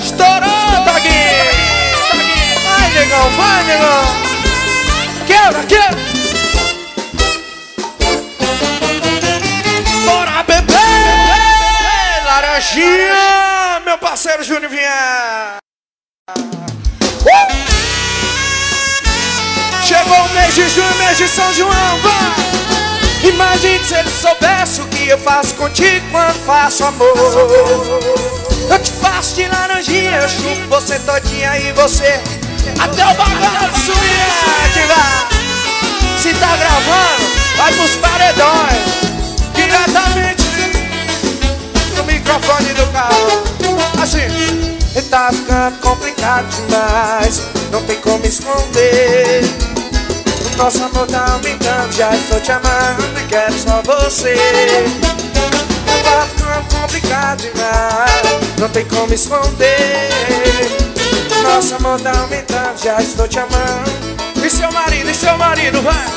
Estourou, Toguinho! Vai, negão, vai, negão! Quebra, quebra! Bora beber! Laranjinha, meu parceiro Júnior Vier! Mês de junho, mês de São João, vai! Imagine se ele soubesse o que eu faço contigo quando faço amor. Eu te faço de laranjinha, eu chupo você todinha e você até o bagaço e ativar. Se tá gravando, vai pros paredões diretamente no microfone do carro. Assim, tá ficando complicado demais, não tem como esconder. Nosso amor tá aumentando, já estou te amando e quero só você. Tá ficando complicado demais, não tem como esconder. Nosso amor tá aumentando, já estou te amando. E seu marido, e seu marido, vai!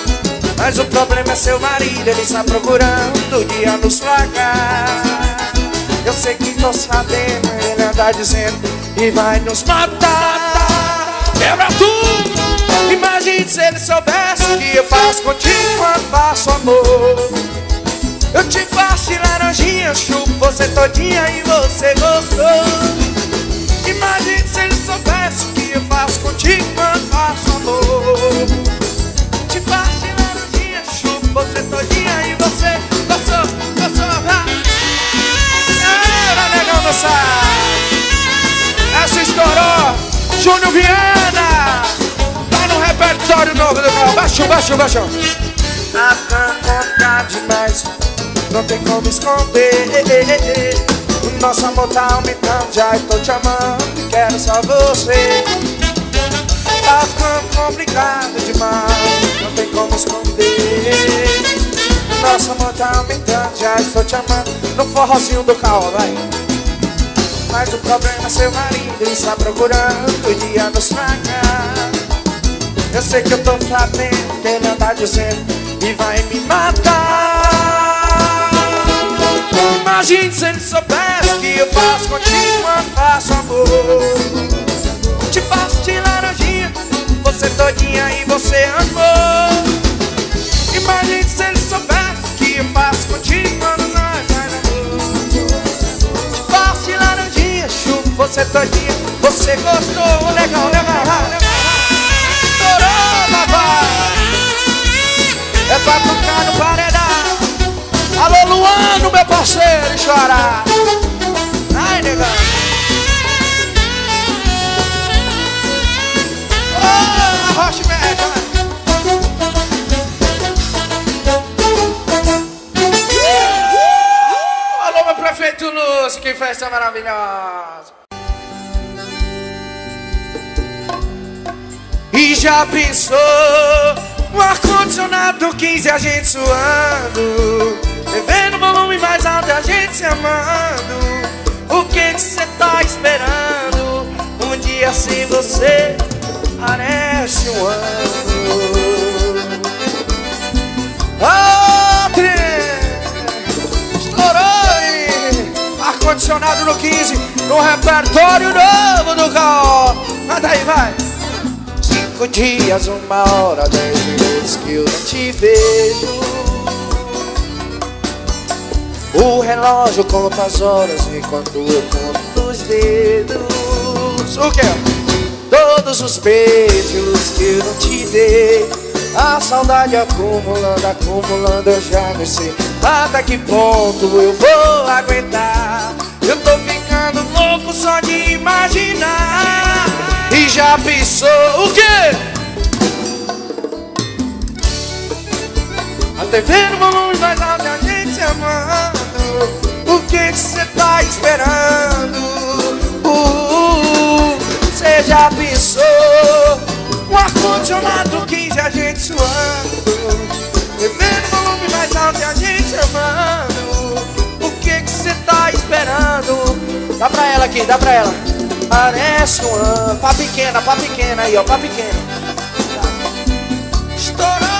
Mas o problema é seu marido, ele está procurando o dia nos flagar. Eu sei que tô sabendo, ele anda dizendo e vai nos matar. Quebra tudo! Imagine se ele soubesse o que eu faço contigo quando faço amor. Eu te faço de laranjinha, chupo você todinha e você gostou. Imagine se ele soubesse o que eu faço contigo quando faço amor. Te faço laranjinha, chupo você todinha e você gostou, gostou, vai. Era negão dançar. Essa estourou, Júnior Viana. No repertório novo carro. Baixou, baixou, baixou. Tá ficando complicado demais. Não tem como esconder. O nosso amor tá aumentando. Já estou te amando e quero só você. Tá ficando complicado demais. Não tem como esconder. Nosso amor tá aumentando, já estou te amando No forrozinho do caô, vai Mas o problema é seu marido está procurando o dia nos tragar Eu sei que eu tô sabendo Que ele anda dizendo E vai me matar Imagine se ele soubesse Que eu faço contigo faço amor Te faço de laranjinha Você todinha e você amor Imagine se ele soubesse que eu faço contigo quando nós vai namoro. Te faço de laranjinha, chupo você todinha, você gostou, legal, legal, legal. Estourou, papai. É pra tocar no paredão. Alô, Luano, meu parceiro, chorar. Ai, negão. Oh, a Rocha Média, né? Alô, meu prefeito Lúcio, que festa maravilhosa! E já pensou um ar-condicionado 15 a gente suando Bebendo volume mais alto a gente se amando O que você cê tá esperando? Um dia sem você parece um ano Oh, trem! Estourou, Ar-condicionado no 15 No repertório novo do Caó Manda aí, vai! Cinco dias, uma hora, dez minutos que eu não te vejo. O relógio conta as horas enquanto eu conto os dedos. O que? Todos os beijos que eu não te dei. A saudade acumulando, acumulando, eu já não sei até que ponto eu vou aguentar. Eu tô ficando louco só de imaginar. E já pensou o quê? A TV no volume mais alto a gente se amando. O que você tá esperando? Você uh, uh, uh, já pensou? Um ar-condicionado 15 a gente suando. Bebendo volume mais alto a gente amando O que que cê tá esperando? Dá pra ela aqui, dá pra ela Parece um ano Pá pequena, pá pequena aí, ó, pá pequena. Estourando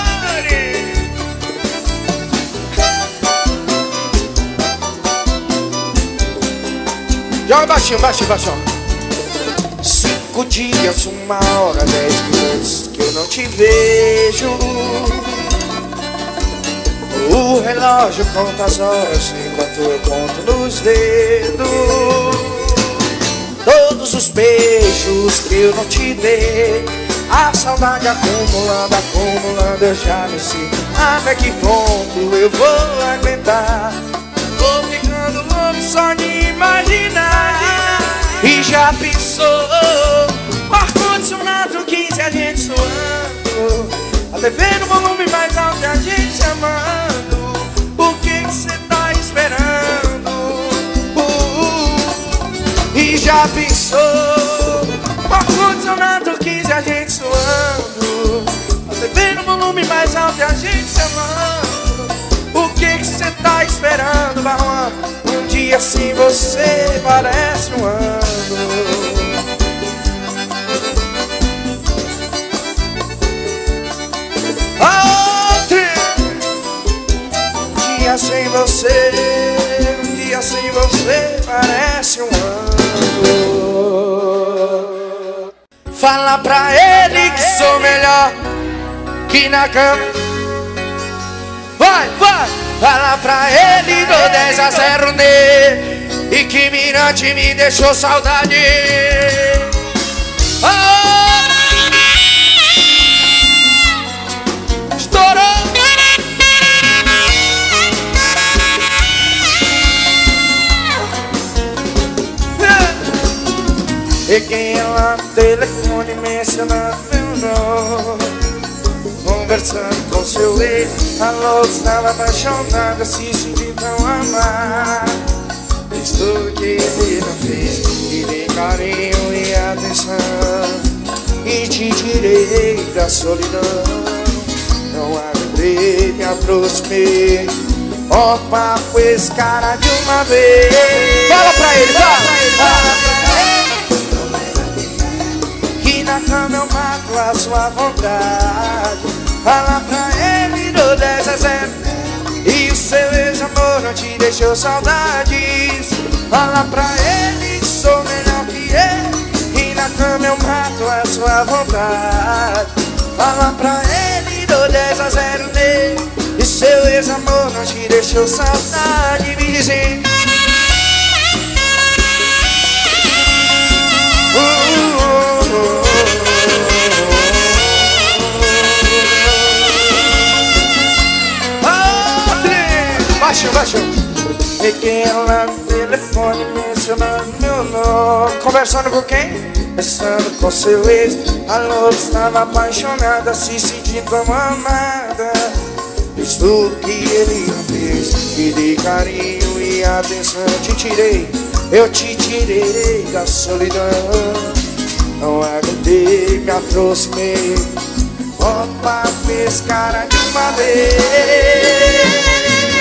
Joga baixinho, baixinho, baixinho Cinco dias, uma hora, dez minutos que eu não te vejo. O relógio conta as horas enquanto eu conto nos dedos Todos os beijos que eu não te dei. A saudade acumulando, acumulando, eu já não sei Até que ponto eu vou aguentar. Tô ficando louco só de imaginar. E já pensou O ar-condicionado 15 a gente suando. A TV no volume mais alto e a gente amando já pensou? Ar-condicionado 15 a gente suando. A TV no volume mais alto e a gente se amando. O que que cê tá esperando, Barruan? Um dia sem você parece um ano. Um dia sem você, um dia sem você parece um ano Fala pra ele que sou melhor que na cama Vai, vai! Fala pra ele, dou 10 a 0 nele E que Mirante me deixou saudade Peguei ela no telefone mencionando meu nome. Conversando com seu ex A estava apaixonada Se sentiu tão amada Fiz tudo que ele não fez E dei carinho e atenção. E te tirei da solidão. Não aguentei, me aproximei. Opa, com esse cara de uma vez. Fala pra ele, fala, pra ele, fala pra ele na cama eu mato a sua vontade. Fala pra ele do 10 a 0 E o seu ex-amor não te deixou saudades. Fala pra ele que sou melhor que ele. E na cama eu mato a sua vontade. Fala pra ele do 10 a 0 dele E seu ex-amor não te deixou saudade Me dizem baixo, baixo. Peguei ela no telefone mencionando meu nome. Conversando com quem? Conversando com seu ex. A louca estava apaixonada, se sentindo amada. Fiz tudo que ele fez. E de carinho e atenção te tirei. Eu te tirei da solidão. Não aguentei, me aproximei. Opa, fez cara de vez.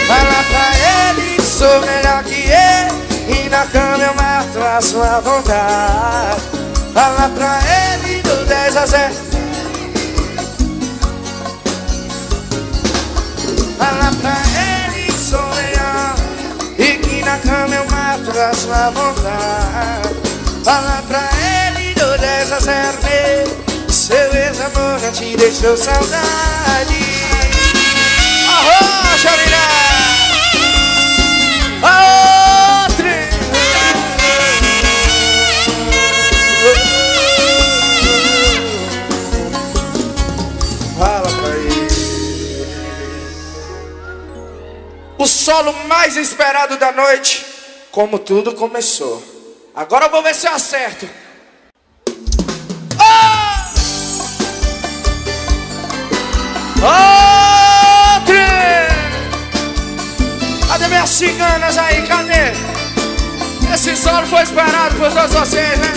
Fala pra ele que sou melhor que ele E na cama eu mato a sua vontade. Fala pra ele do 10 a 0 Fala pra ele que sou melhor E que na cama eu mato a sua vontade. Fala pra ele do 10 a 0 Seu ex-amor já te deixou saudade Arrocha, menina Fala pra O solo mais esperado da noite Como tudo começou. Agora eu vou ver se eu acerto. Ah! Outra! Cadê minhas ciganas aí? Cadê? Esse solo foi esperado por todos vocês, né?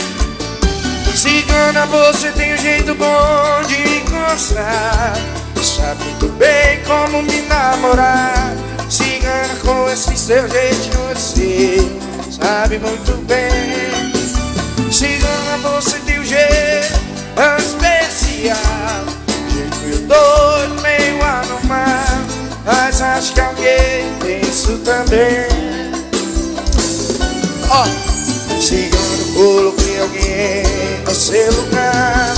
Cigana, você tem um jeito bom de me gostar Sabe muito bem como me namorar Cigana, com esse seu jeitinho você Sabe muito bem Cigana, você tem um jeito especial Jeito meio doido, meio anormal Mas acho que alguém tem isso também. Ó, Cigano, coloquei alguém no seu lugar.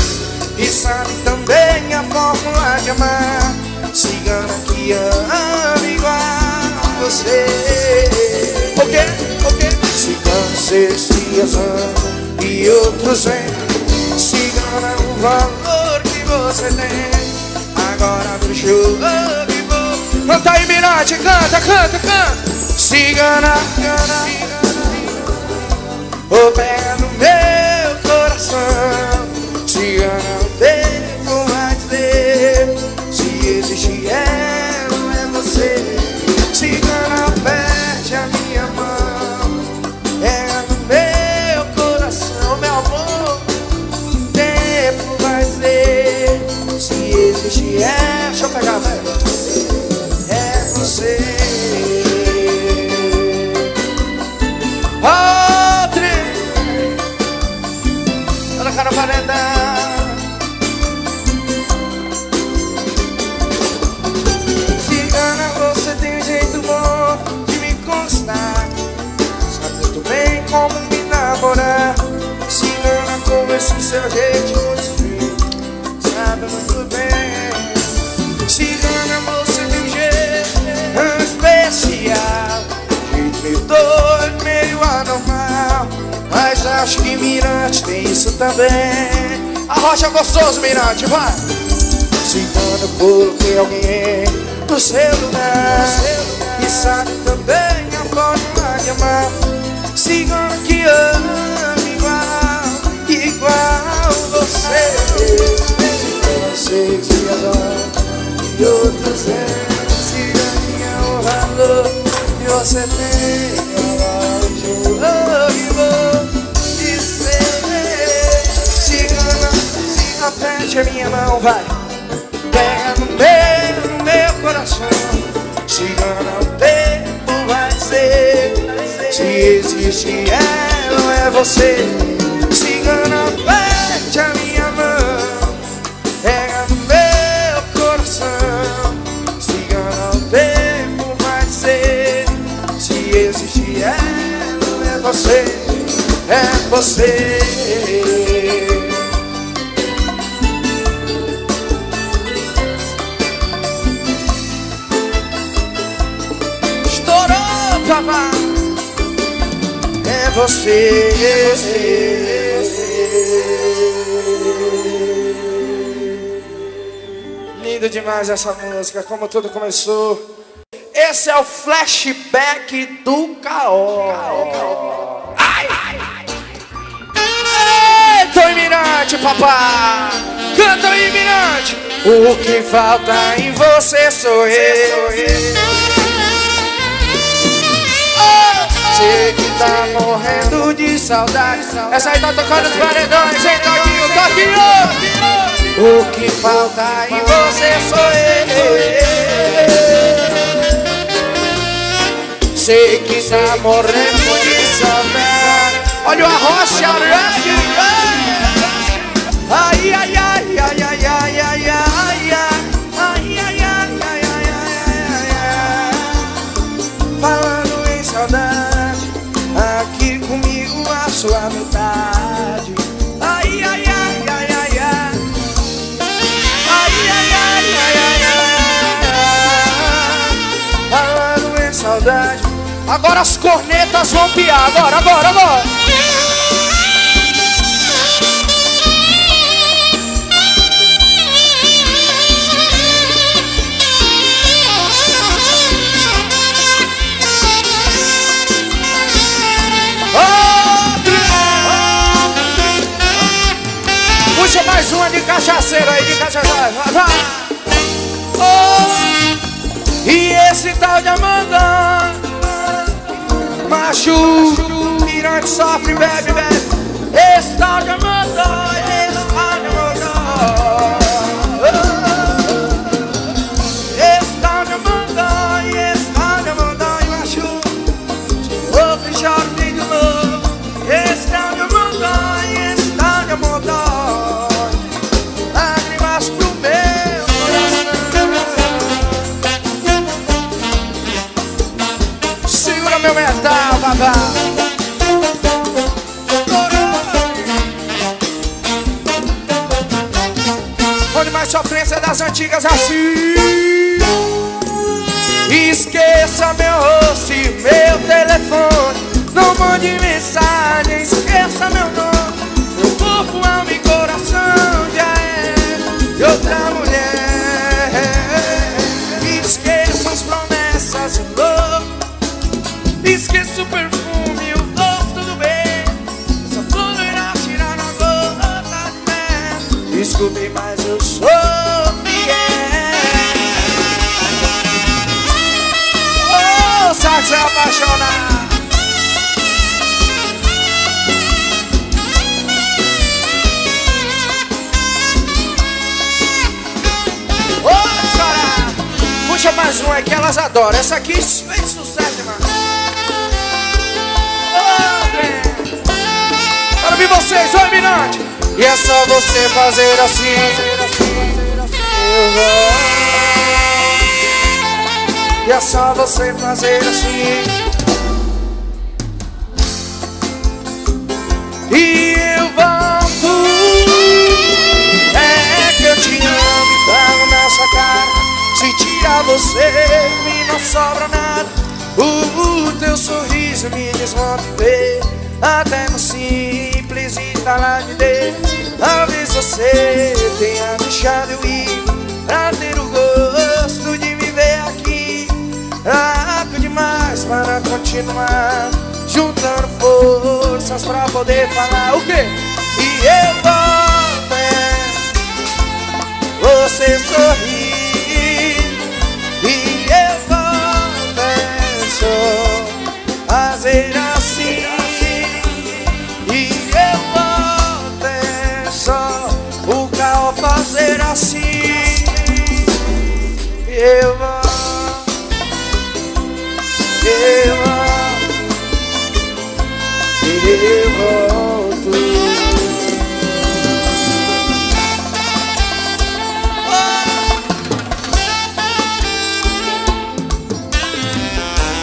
E sabe também a fórmula de amar. Cigana que ama igual a você. O quê? O quê? Cigano, seus dias e outros vêm. Cigana, o valor que você tem. Agora e vou Canta aí, Mirante, canta, canta, canta. Cigana, cigana, Tem isso também. A rocha gostoso, Mirante, vai! Cigana, eu coloquei alguém no seu lugar. E sabe também a forma de amar. Cigana que ama igual, igual você. Você que adora e outros é. Ciganinha, o valor que você tem se a minha mão, vai. Pega no meu, meu coração. Cigana, o tempo vai ser. Se existe ela, é você. Cigana, aperte a minha mão. Pega no meu coração. Cigana, o tempo vai ser. Se existe ela, é você. É você É você Lindo demais essa música, como tudo começou. Esse é o flashback do Caó. Ai! Eita, iminente, papai! Canta o iminente! O que falta em você sou eu. Oh, Sei que tá morrendo de saudade. Essa aí tá tocando os paredões, hein, Toquinho, Toquinho! O que falta em você sou eu. Sei que tá morrendo de saudade. Olha o arrocha, Ai, sua metade. Ai, ai, ai, ai, ai, ai. Ai, ai, ai, ai, ai, ai. Falando em saudade. Agora as cornetas vão piar. Agora, agora, agora. Cachaceiro aí, de cachaceiro. Oh, e esse tal de Amanda? Macho, mirante sofre, bebe, bebe. Esse tal de Amanda, babá Onde mais sofrência das antigas assim. Esqueça meu rosto e meu telefone. Não mande mensagem, esqueça meu nome uma aí que elas adoram. Essa aqui fez sucesso, mano Quero ouvir vocês, oi Mirante. E é só você fazer assim. E é só você fazer assim. E você, me não sobra nada. O, teu sorriso me desmonta vê Até no simples e talar de Deus Talvez você tenha deixado eu ir. Pra ter o gosto de me ver aqui. Fraco demais para continuar. Juntando forças pra poder falar O quê? E eu volto é. Você sorri Eu volto eu volto, eu volto.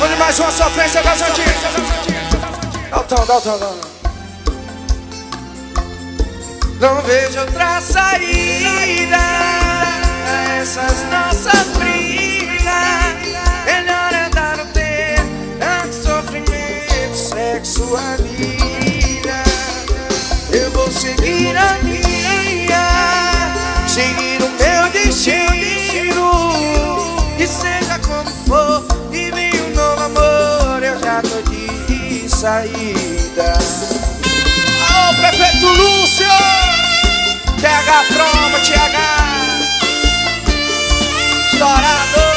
Onde mais uma sofrência das antigas? Dá o tom, dá o tom, dá o tom. Não vejo outra saída a essas nossas sexo, a vida. Eu vou seguir a minha, seguir o meu destino. E seja como for, e vem um novo amor, eu já tô de saída. Alô, prefeito Lúcio! TH Promo, TH! Estourado!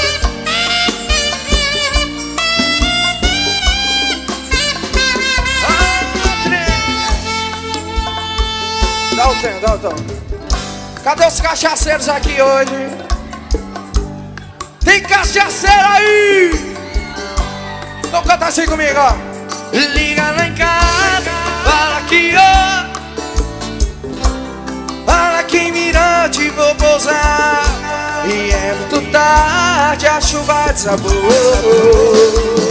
Cadê os cachaceiros aqui hoje? Tem cachaceiro aí! Então canta assim comigo, ó. Liga lá em casa, fala que eu Fala que Mirante vou pousar E é muito tarde, a chuva desabou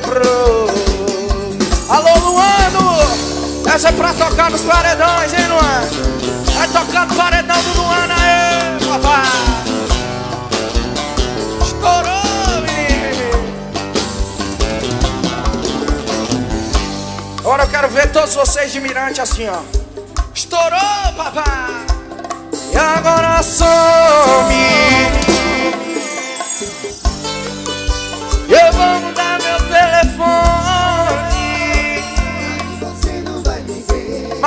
chorou. Alô, Luano! Essa é pra tocar nos paredões, hein, Luano? Vai tocar no paredão do Luano aí, papai! Estourou, menino! Agora eu quero ver todos vocês de mirante assim, ó. Estourou, papai! E agora some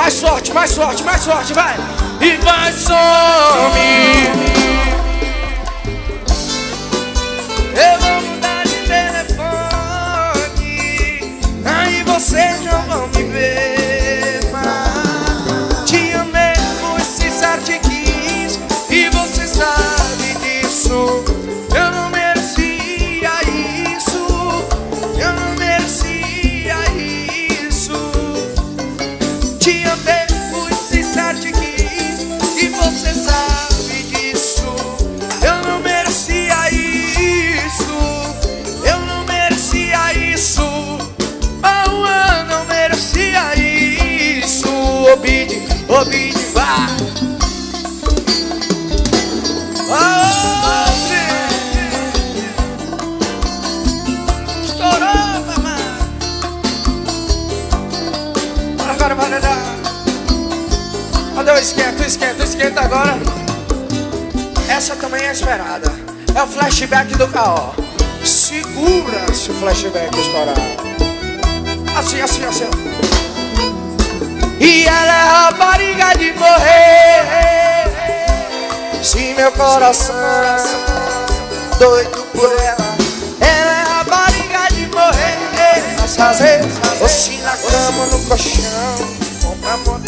Mais forte, mais forte, mais forte, vai. E vai some. Eu vou mudar de telefone. Aí vocês não vão me ver esquenta, esquenta, esquenta agora. Essa também é esperada. É o flashback do K.O. Segura se o flashback estourar. Assim, assim, assim. E ela é rapariga de morrer. Se meu coração Doido por ela Ela é rapariga de morrer. Mas fazer Oxi na cama, no colchão Compra amor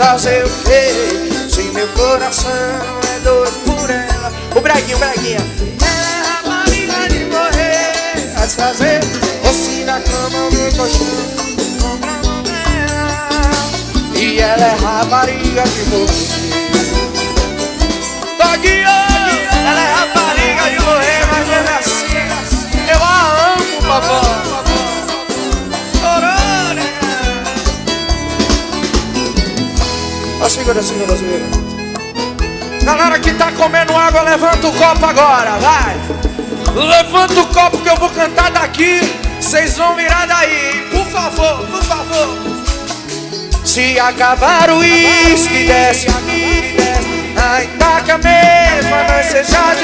fazer o quê? Se meu coração é doido por ela. O breguinho, o breguinho Ela é rapariga de morrer. Mas fazer Oxi na cama, no colchão dela E ela é rapariga de morrer Toguinho, ela é rapariga segura, segura, segura. Galera que tá comendo água, levanta o copo agora, vai. Levanta o copo que eu vou cantar daqui. Vocês vão virar daí, por favor, por favor. Se acabar o uísque, desce. Ainda que a mesma não seja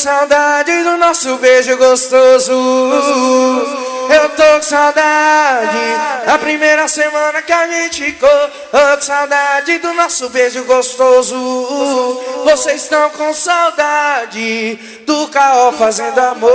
saudade do nosso beijo gostoso. Eu tô com saudade da primeira semana que a gente ficou. Tô com saudade do nosso beijo gostoso. Vocês estão com saudade do caô fazendo amor.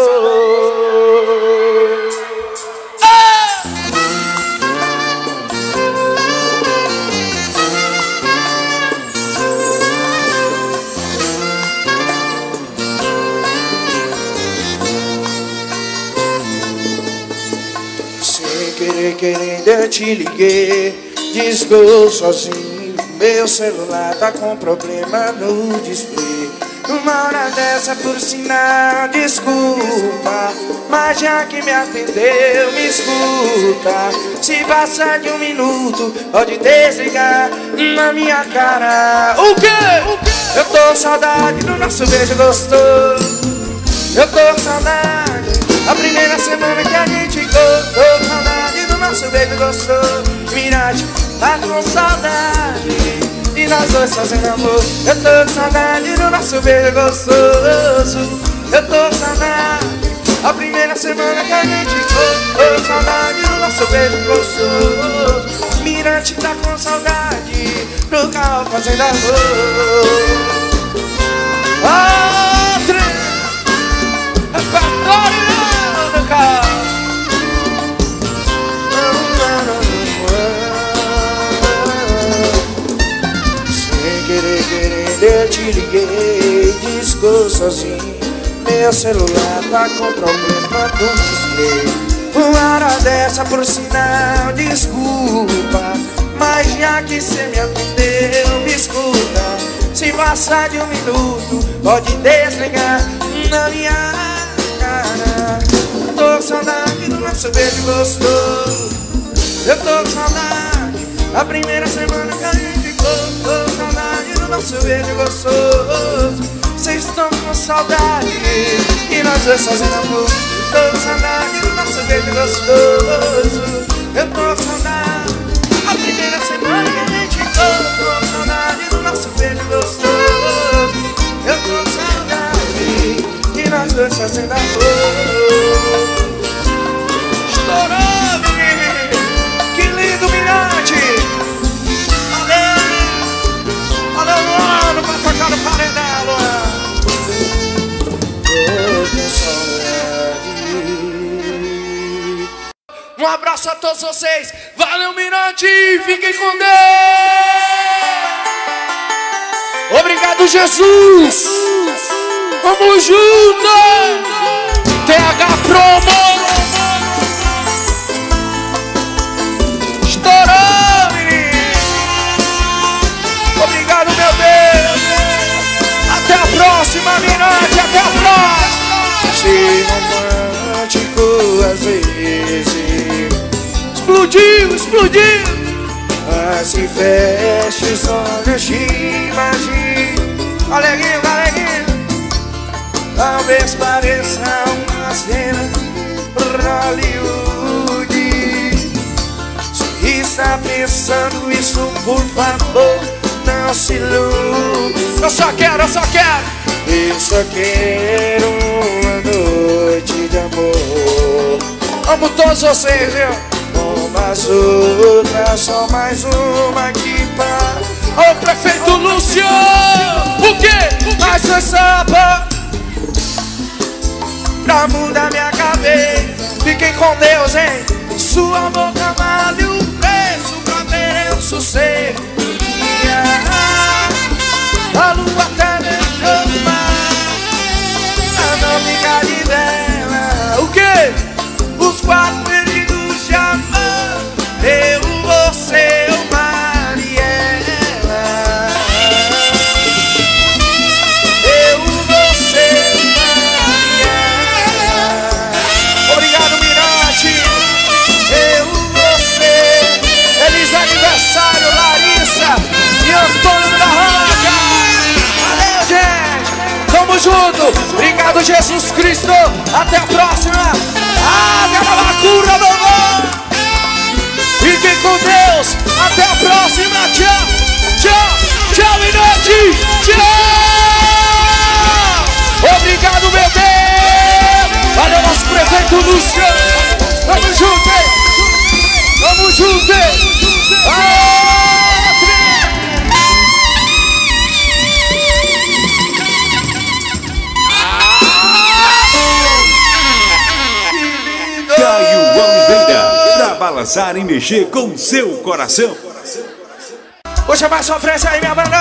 Querendo eu te liguei. Discou sozinho Meu celular tá com problema no display. Numa hora dessa por sinal Desculpa. Mas já que me atendeu Me escuta. Se passar de um minuto Pode desligar Na minha cara. O quê? Eu tô com saudade do nosso beijo gostoso. Eu tô com saudade A primeira semana que a gente ficou nosso beijo gostoso Mirante, tá com saudade. E nós dois fazendo amor. Eu tô com saudade do nosso beijo gostoso. Eu tô com saudade. A primeira semana que a gente ficou Tô saudade do nosso beijo gostoso. Mirante tá com saudade Do carro fazendo amor. Ah, trem Repertório do carro eu te liguei, disco sozinho Meu celular tá com problema do display. Uma hora dessa por sinal, desculpa. Mas já que cê me atendeu, me escuta. Se passar de um minuto, pode desligar na minha cara. Tô com saudade do nosso beijo gostoso. Eu tô com saudade da primeira semana que a gente ficou nosso beijo gostoso. Vocês estão com saudade E nós dois fazendo amor Tô com saudade do nosso beijo gostoso. Eu tô saudade. A primeira semana que a gente ficou Tô com saudade do nosso beijo gostoso. Eu tô saudade E nós dois fazendo amor. Estourou, Um abraço a todos vocês. Valeu, Mirante. Fiquem com Deus. Obrigado, Jesus. Vamos junto. TH Promo. Estourou. Obrigado, meu Deus. Até a próxima, Mirante. Até a próxima. Ser romântico às vezes. Explodiu, explodiu. Mas se feche os olhos, te imagine. Alegria, alegria. Talvez pareça uma cena Hollywood. Se está pensando isso, por favor, não se ilude. Eu só quero, eu só quero. Eu só quero uma noite de amor. Amo todos vocês, viu? Umas outras, só mais uma que para. Ô prefeito Lúcio! O quê? Mas foi só pra mudar minha cabeça. Fiquem com Deus, hein? Sua boca vale o preço pra ver eu sossego. A, lua até deixou o pra não ficar de. O quê? Os quatro Jesus Cristo. Até a próxima. Ave a lavacura, meu amor. Fiquem com Deus. Até a próxima. Tchau. Tchau. Tchau, Mirante. Tchau. Obrigado, meu Deus. Valeu, nosso prefeito Lúcio. Tamo junto, hein? Tamo junto, hein? Balançar e mexer com seu coração. Puxa mais sofrência aí, minha banda.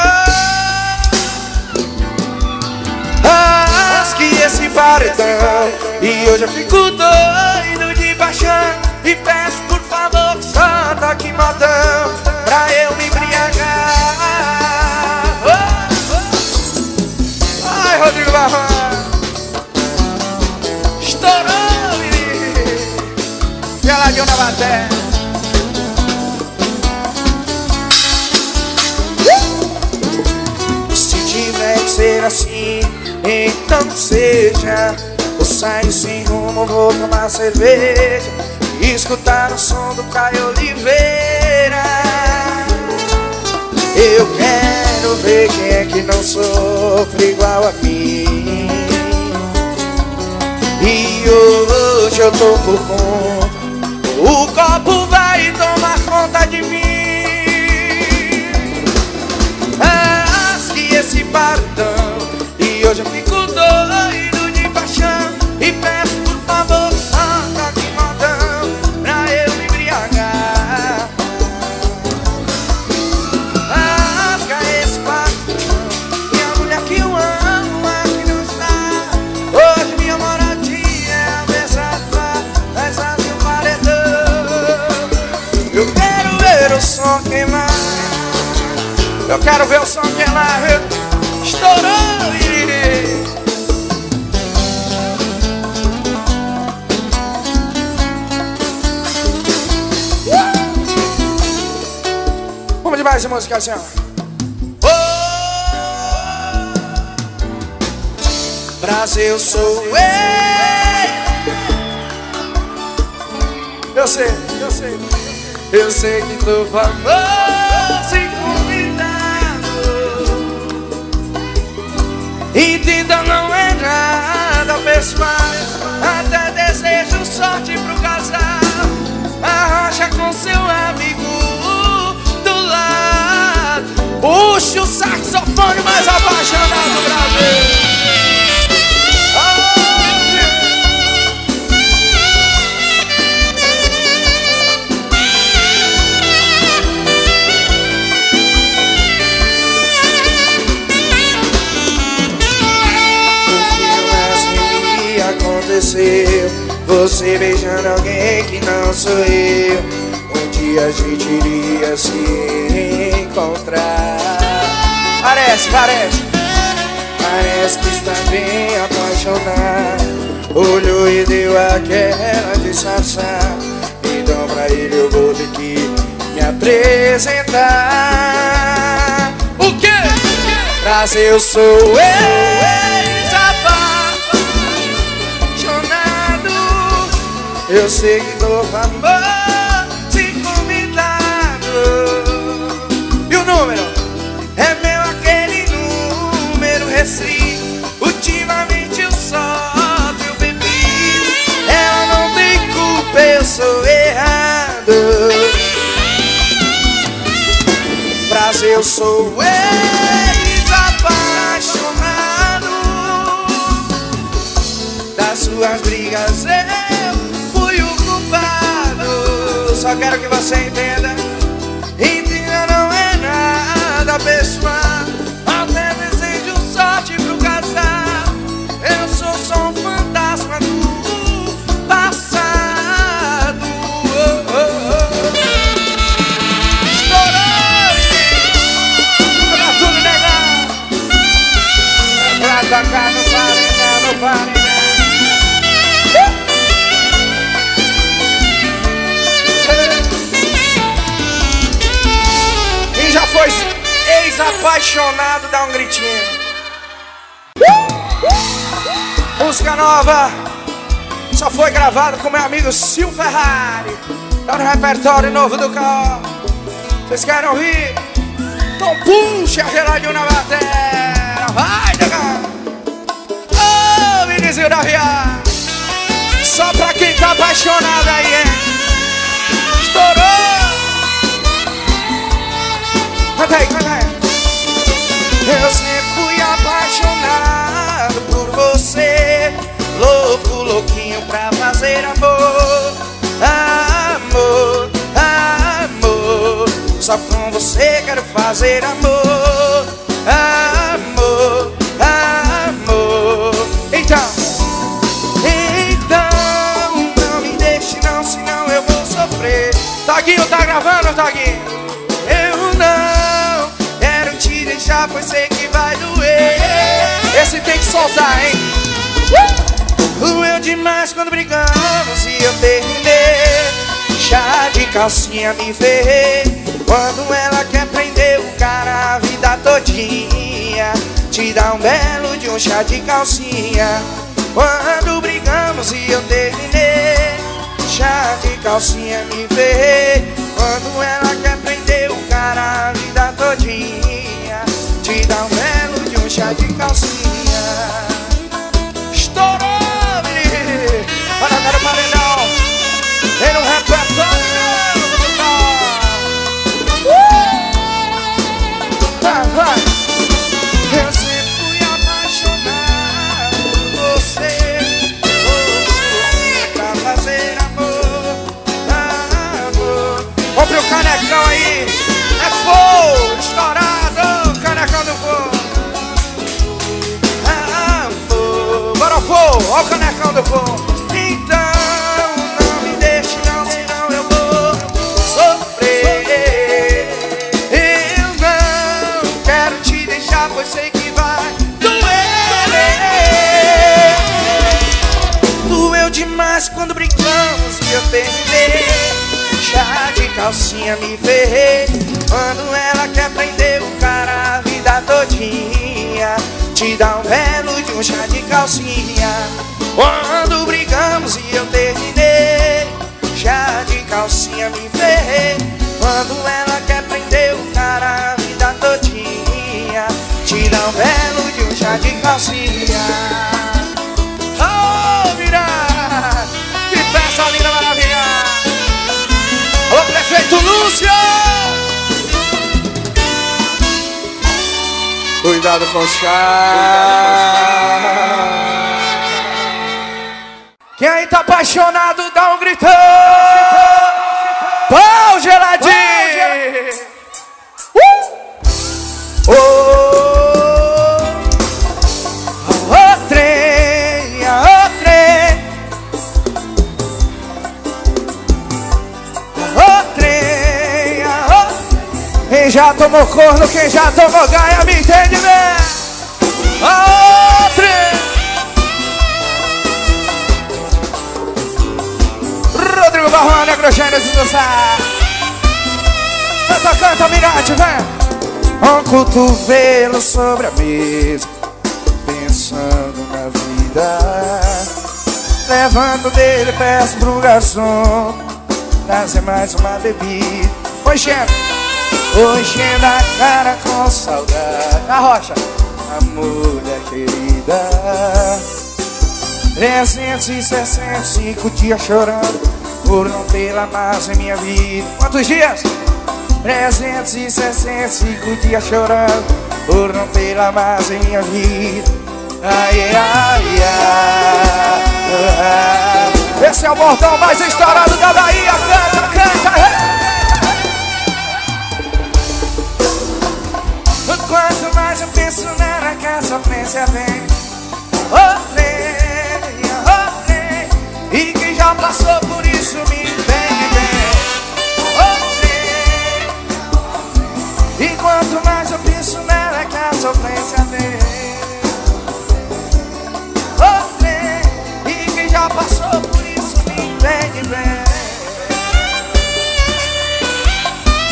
As que esse paredão E hoje eu fico doido de paixão E peço por favor que solta aqui modão Pra eu me embriagar Oh, oh. Ai, Rodrigo Barra Estourou, menino Geladinho na bateria então seja. Eu saio sem rumo, vou tomar cerveja e escutar o som do Caio Oliveira. Eu quero ver quem é que não sofre igual a mim E hoje eu tô por conta O copo vai tomar conta de mim Rasgue esse bardão hoje eu fico doido de paixão E peço por favor santa de modão Pra eu me embriagar. Rasga esse bardão Minha mulher que eu amo aqui não está. Hoje minha moradia é a Mas fazem um paredão. Eu quero ver o som queimar Eu quero ver o som queimar. Estourou De música assim, ó. Oh, Brasil sou eu. Eu sei, eu sei, eu sei que tô famoso e convidado. Entenda, não é nada pessoal. Até desejo sorte pro casal. Arrocha com seu amigo Puxa o saxofone mais apaixonado do Brasil. Você beijando alguém que não sou eu. Um dia a gente iria se encontrar. Parece, parece. Parece que está bem apaixonado. Olhou e deu aquela disfarçada. Então pra ele eu vou ter que me apresentar. O quê? Brasil eu sou eu, apaixonado. Eu sei que tô famoso eu sou ex-apaixonado Das suas brigas eu fui o culpado. Só quero que você entenda. Entenda, não é nada pessoal ex-apaixonado, dá um gritinho. Música nova. Só foi gravada com meu amigo Sil Ferrari. Tá no repertório novo do carro Vocês querem ouvir? Então puxa geladinho na bateria. Vai, negão Ô, Vinizinho da Via. Só pra quem tá apaixonado aí, hein? Estourou. Canta aí, canta aí Eu sempre fui apaixonado por você. Louco, louquinho pra fazer amor. Amor, amor. Só com você quero fazer amor. Amor, amor. Então Então não me deixe não, senão eu vou sofrer. Taguinho, tá gravando, Taguinho? Deixar, pois sei que vai doer. Esse tem que soltar, hein? Doeu demais quando brigamos e eu terminei. Chá de calcinha me ferrei Quando ela quer prender o cara a vida todinha Te dá um belo de um chá de calcinha. Quando brigamos e eu terminei Chá de calcinha me ferrei Quando ela quer prender o cara a vida todinha Te dá um belo de um chá de calcinha. Estourou, menino. Olha, cara, paredão. Vem no repertório Vai, vai. Eu sempre fui apaixonado por você. Oh, pra fazer amor, amor. Vamos pro canecão aí É ó o canecão do fogo. Então não me deixe não, senão eu vou sofrer. Eu não quero te deixar, pois sei que vai doer. Doeu demais quando brincamos e eu terminei Chá de calcinha me ferrei. Quando ela quer prender o cara a vida todinha Te dá um belo de um chá de calcinha. Quando brigamos e eu terminei Chá de calcinha me ferrei. Quando ela quer prender o cara a vida todinha Te dá um belo de um chá de calcinha Cuidado com o chá. Quem tá apaixonado, dá um gritão! Já tomou corno, quem já tomou gaia, me entende bem. Trem Rodrigo Barrone, Agrogênesis do Sá Canta, canta, mirante, vem. Um cotovelo sobre a mesa pensando na vida. Levando dele, peço pro garçom Trazer mais uma bebida. Oi, Oi, enchendo a cara com saudade A rocha A mulher querida 365 dias chorando Por não tê-la mais em minha vida Quantos dias? 365 dias chorando Por não tê-la mais em minha vida Ai, ai, ai, ai. Esse é o bordão mais estourado da Bahia Canta, canta hey. Quanto mais eu penso nela que a sofrência vem. Outrem, outrem E quem já passou por isso me entende bem Outrem E quanto mais eu penso nela que a sofrência vem. Outrem E quem já passou por isso me entende bem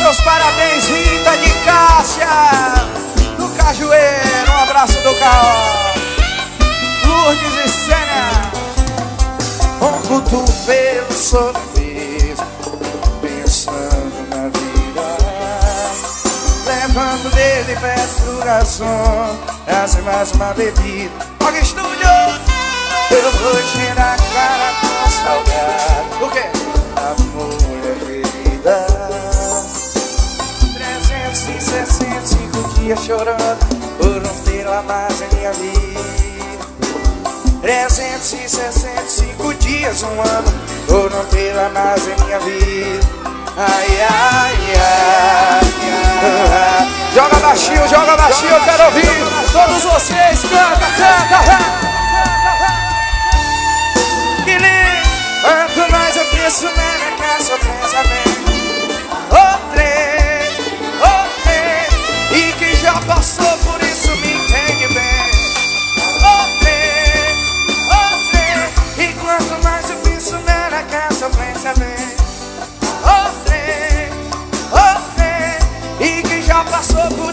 Meus parabéns, Rita de Cássia Cajueiro, um abraço do Caó Lourdes e Sena Um cotovelo mesa Pensando na vida. Levando dele peço pro garçom Trazer mais uma bebida. Olha estúdio Eu vou encher a cara com saudade. O quê? A 365 dias chorando Por não ter lá mais em minha vida 365 dias, um ano Por não ter lá mais em minha vida Ai, ai, ai, ai. Joga baixinho, joga baixinho, eu quero ouvir. Todos vocês, canta, canta Que lindo. Quanto mais eu penso nela que a sofrência passou por isso me entende bem. O trem, o trem E quanto mais penso nela que a sofrência vem O trem, o trem E quem já passou por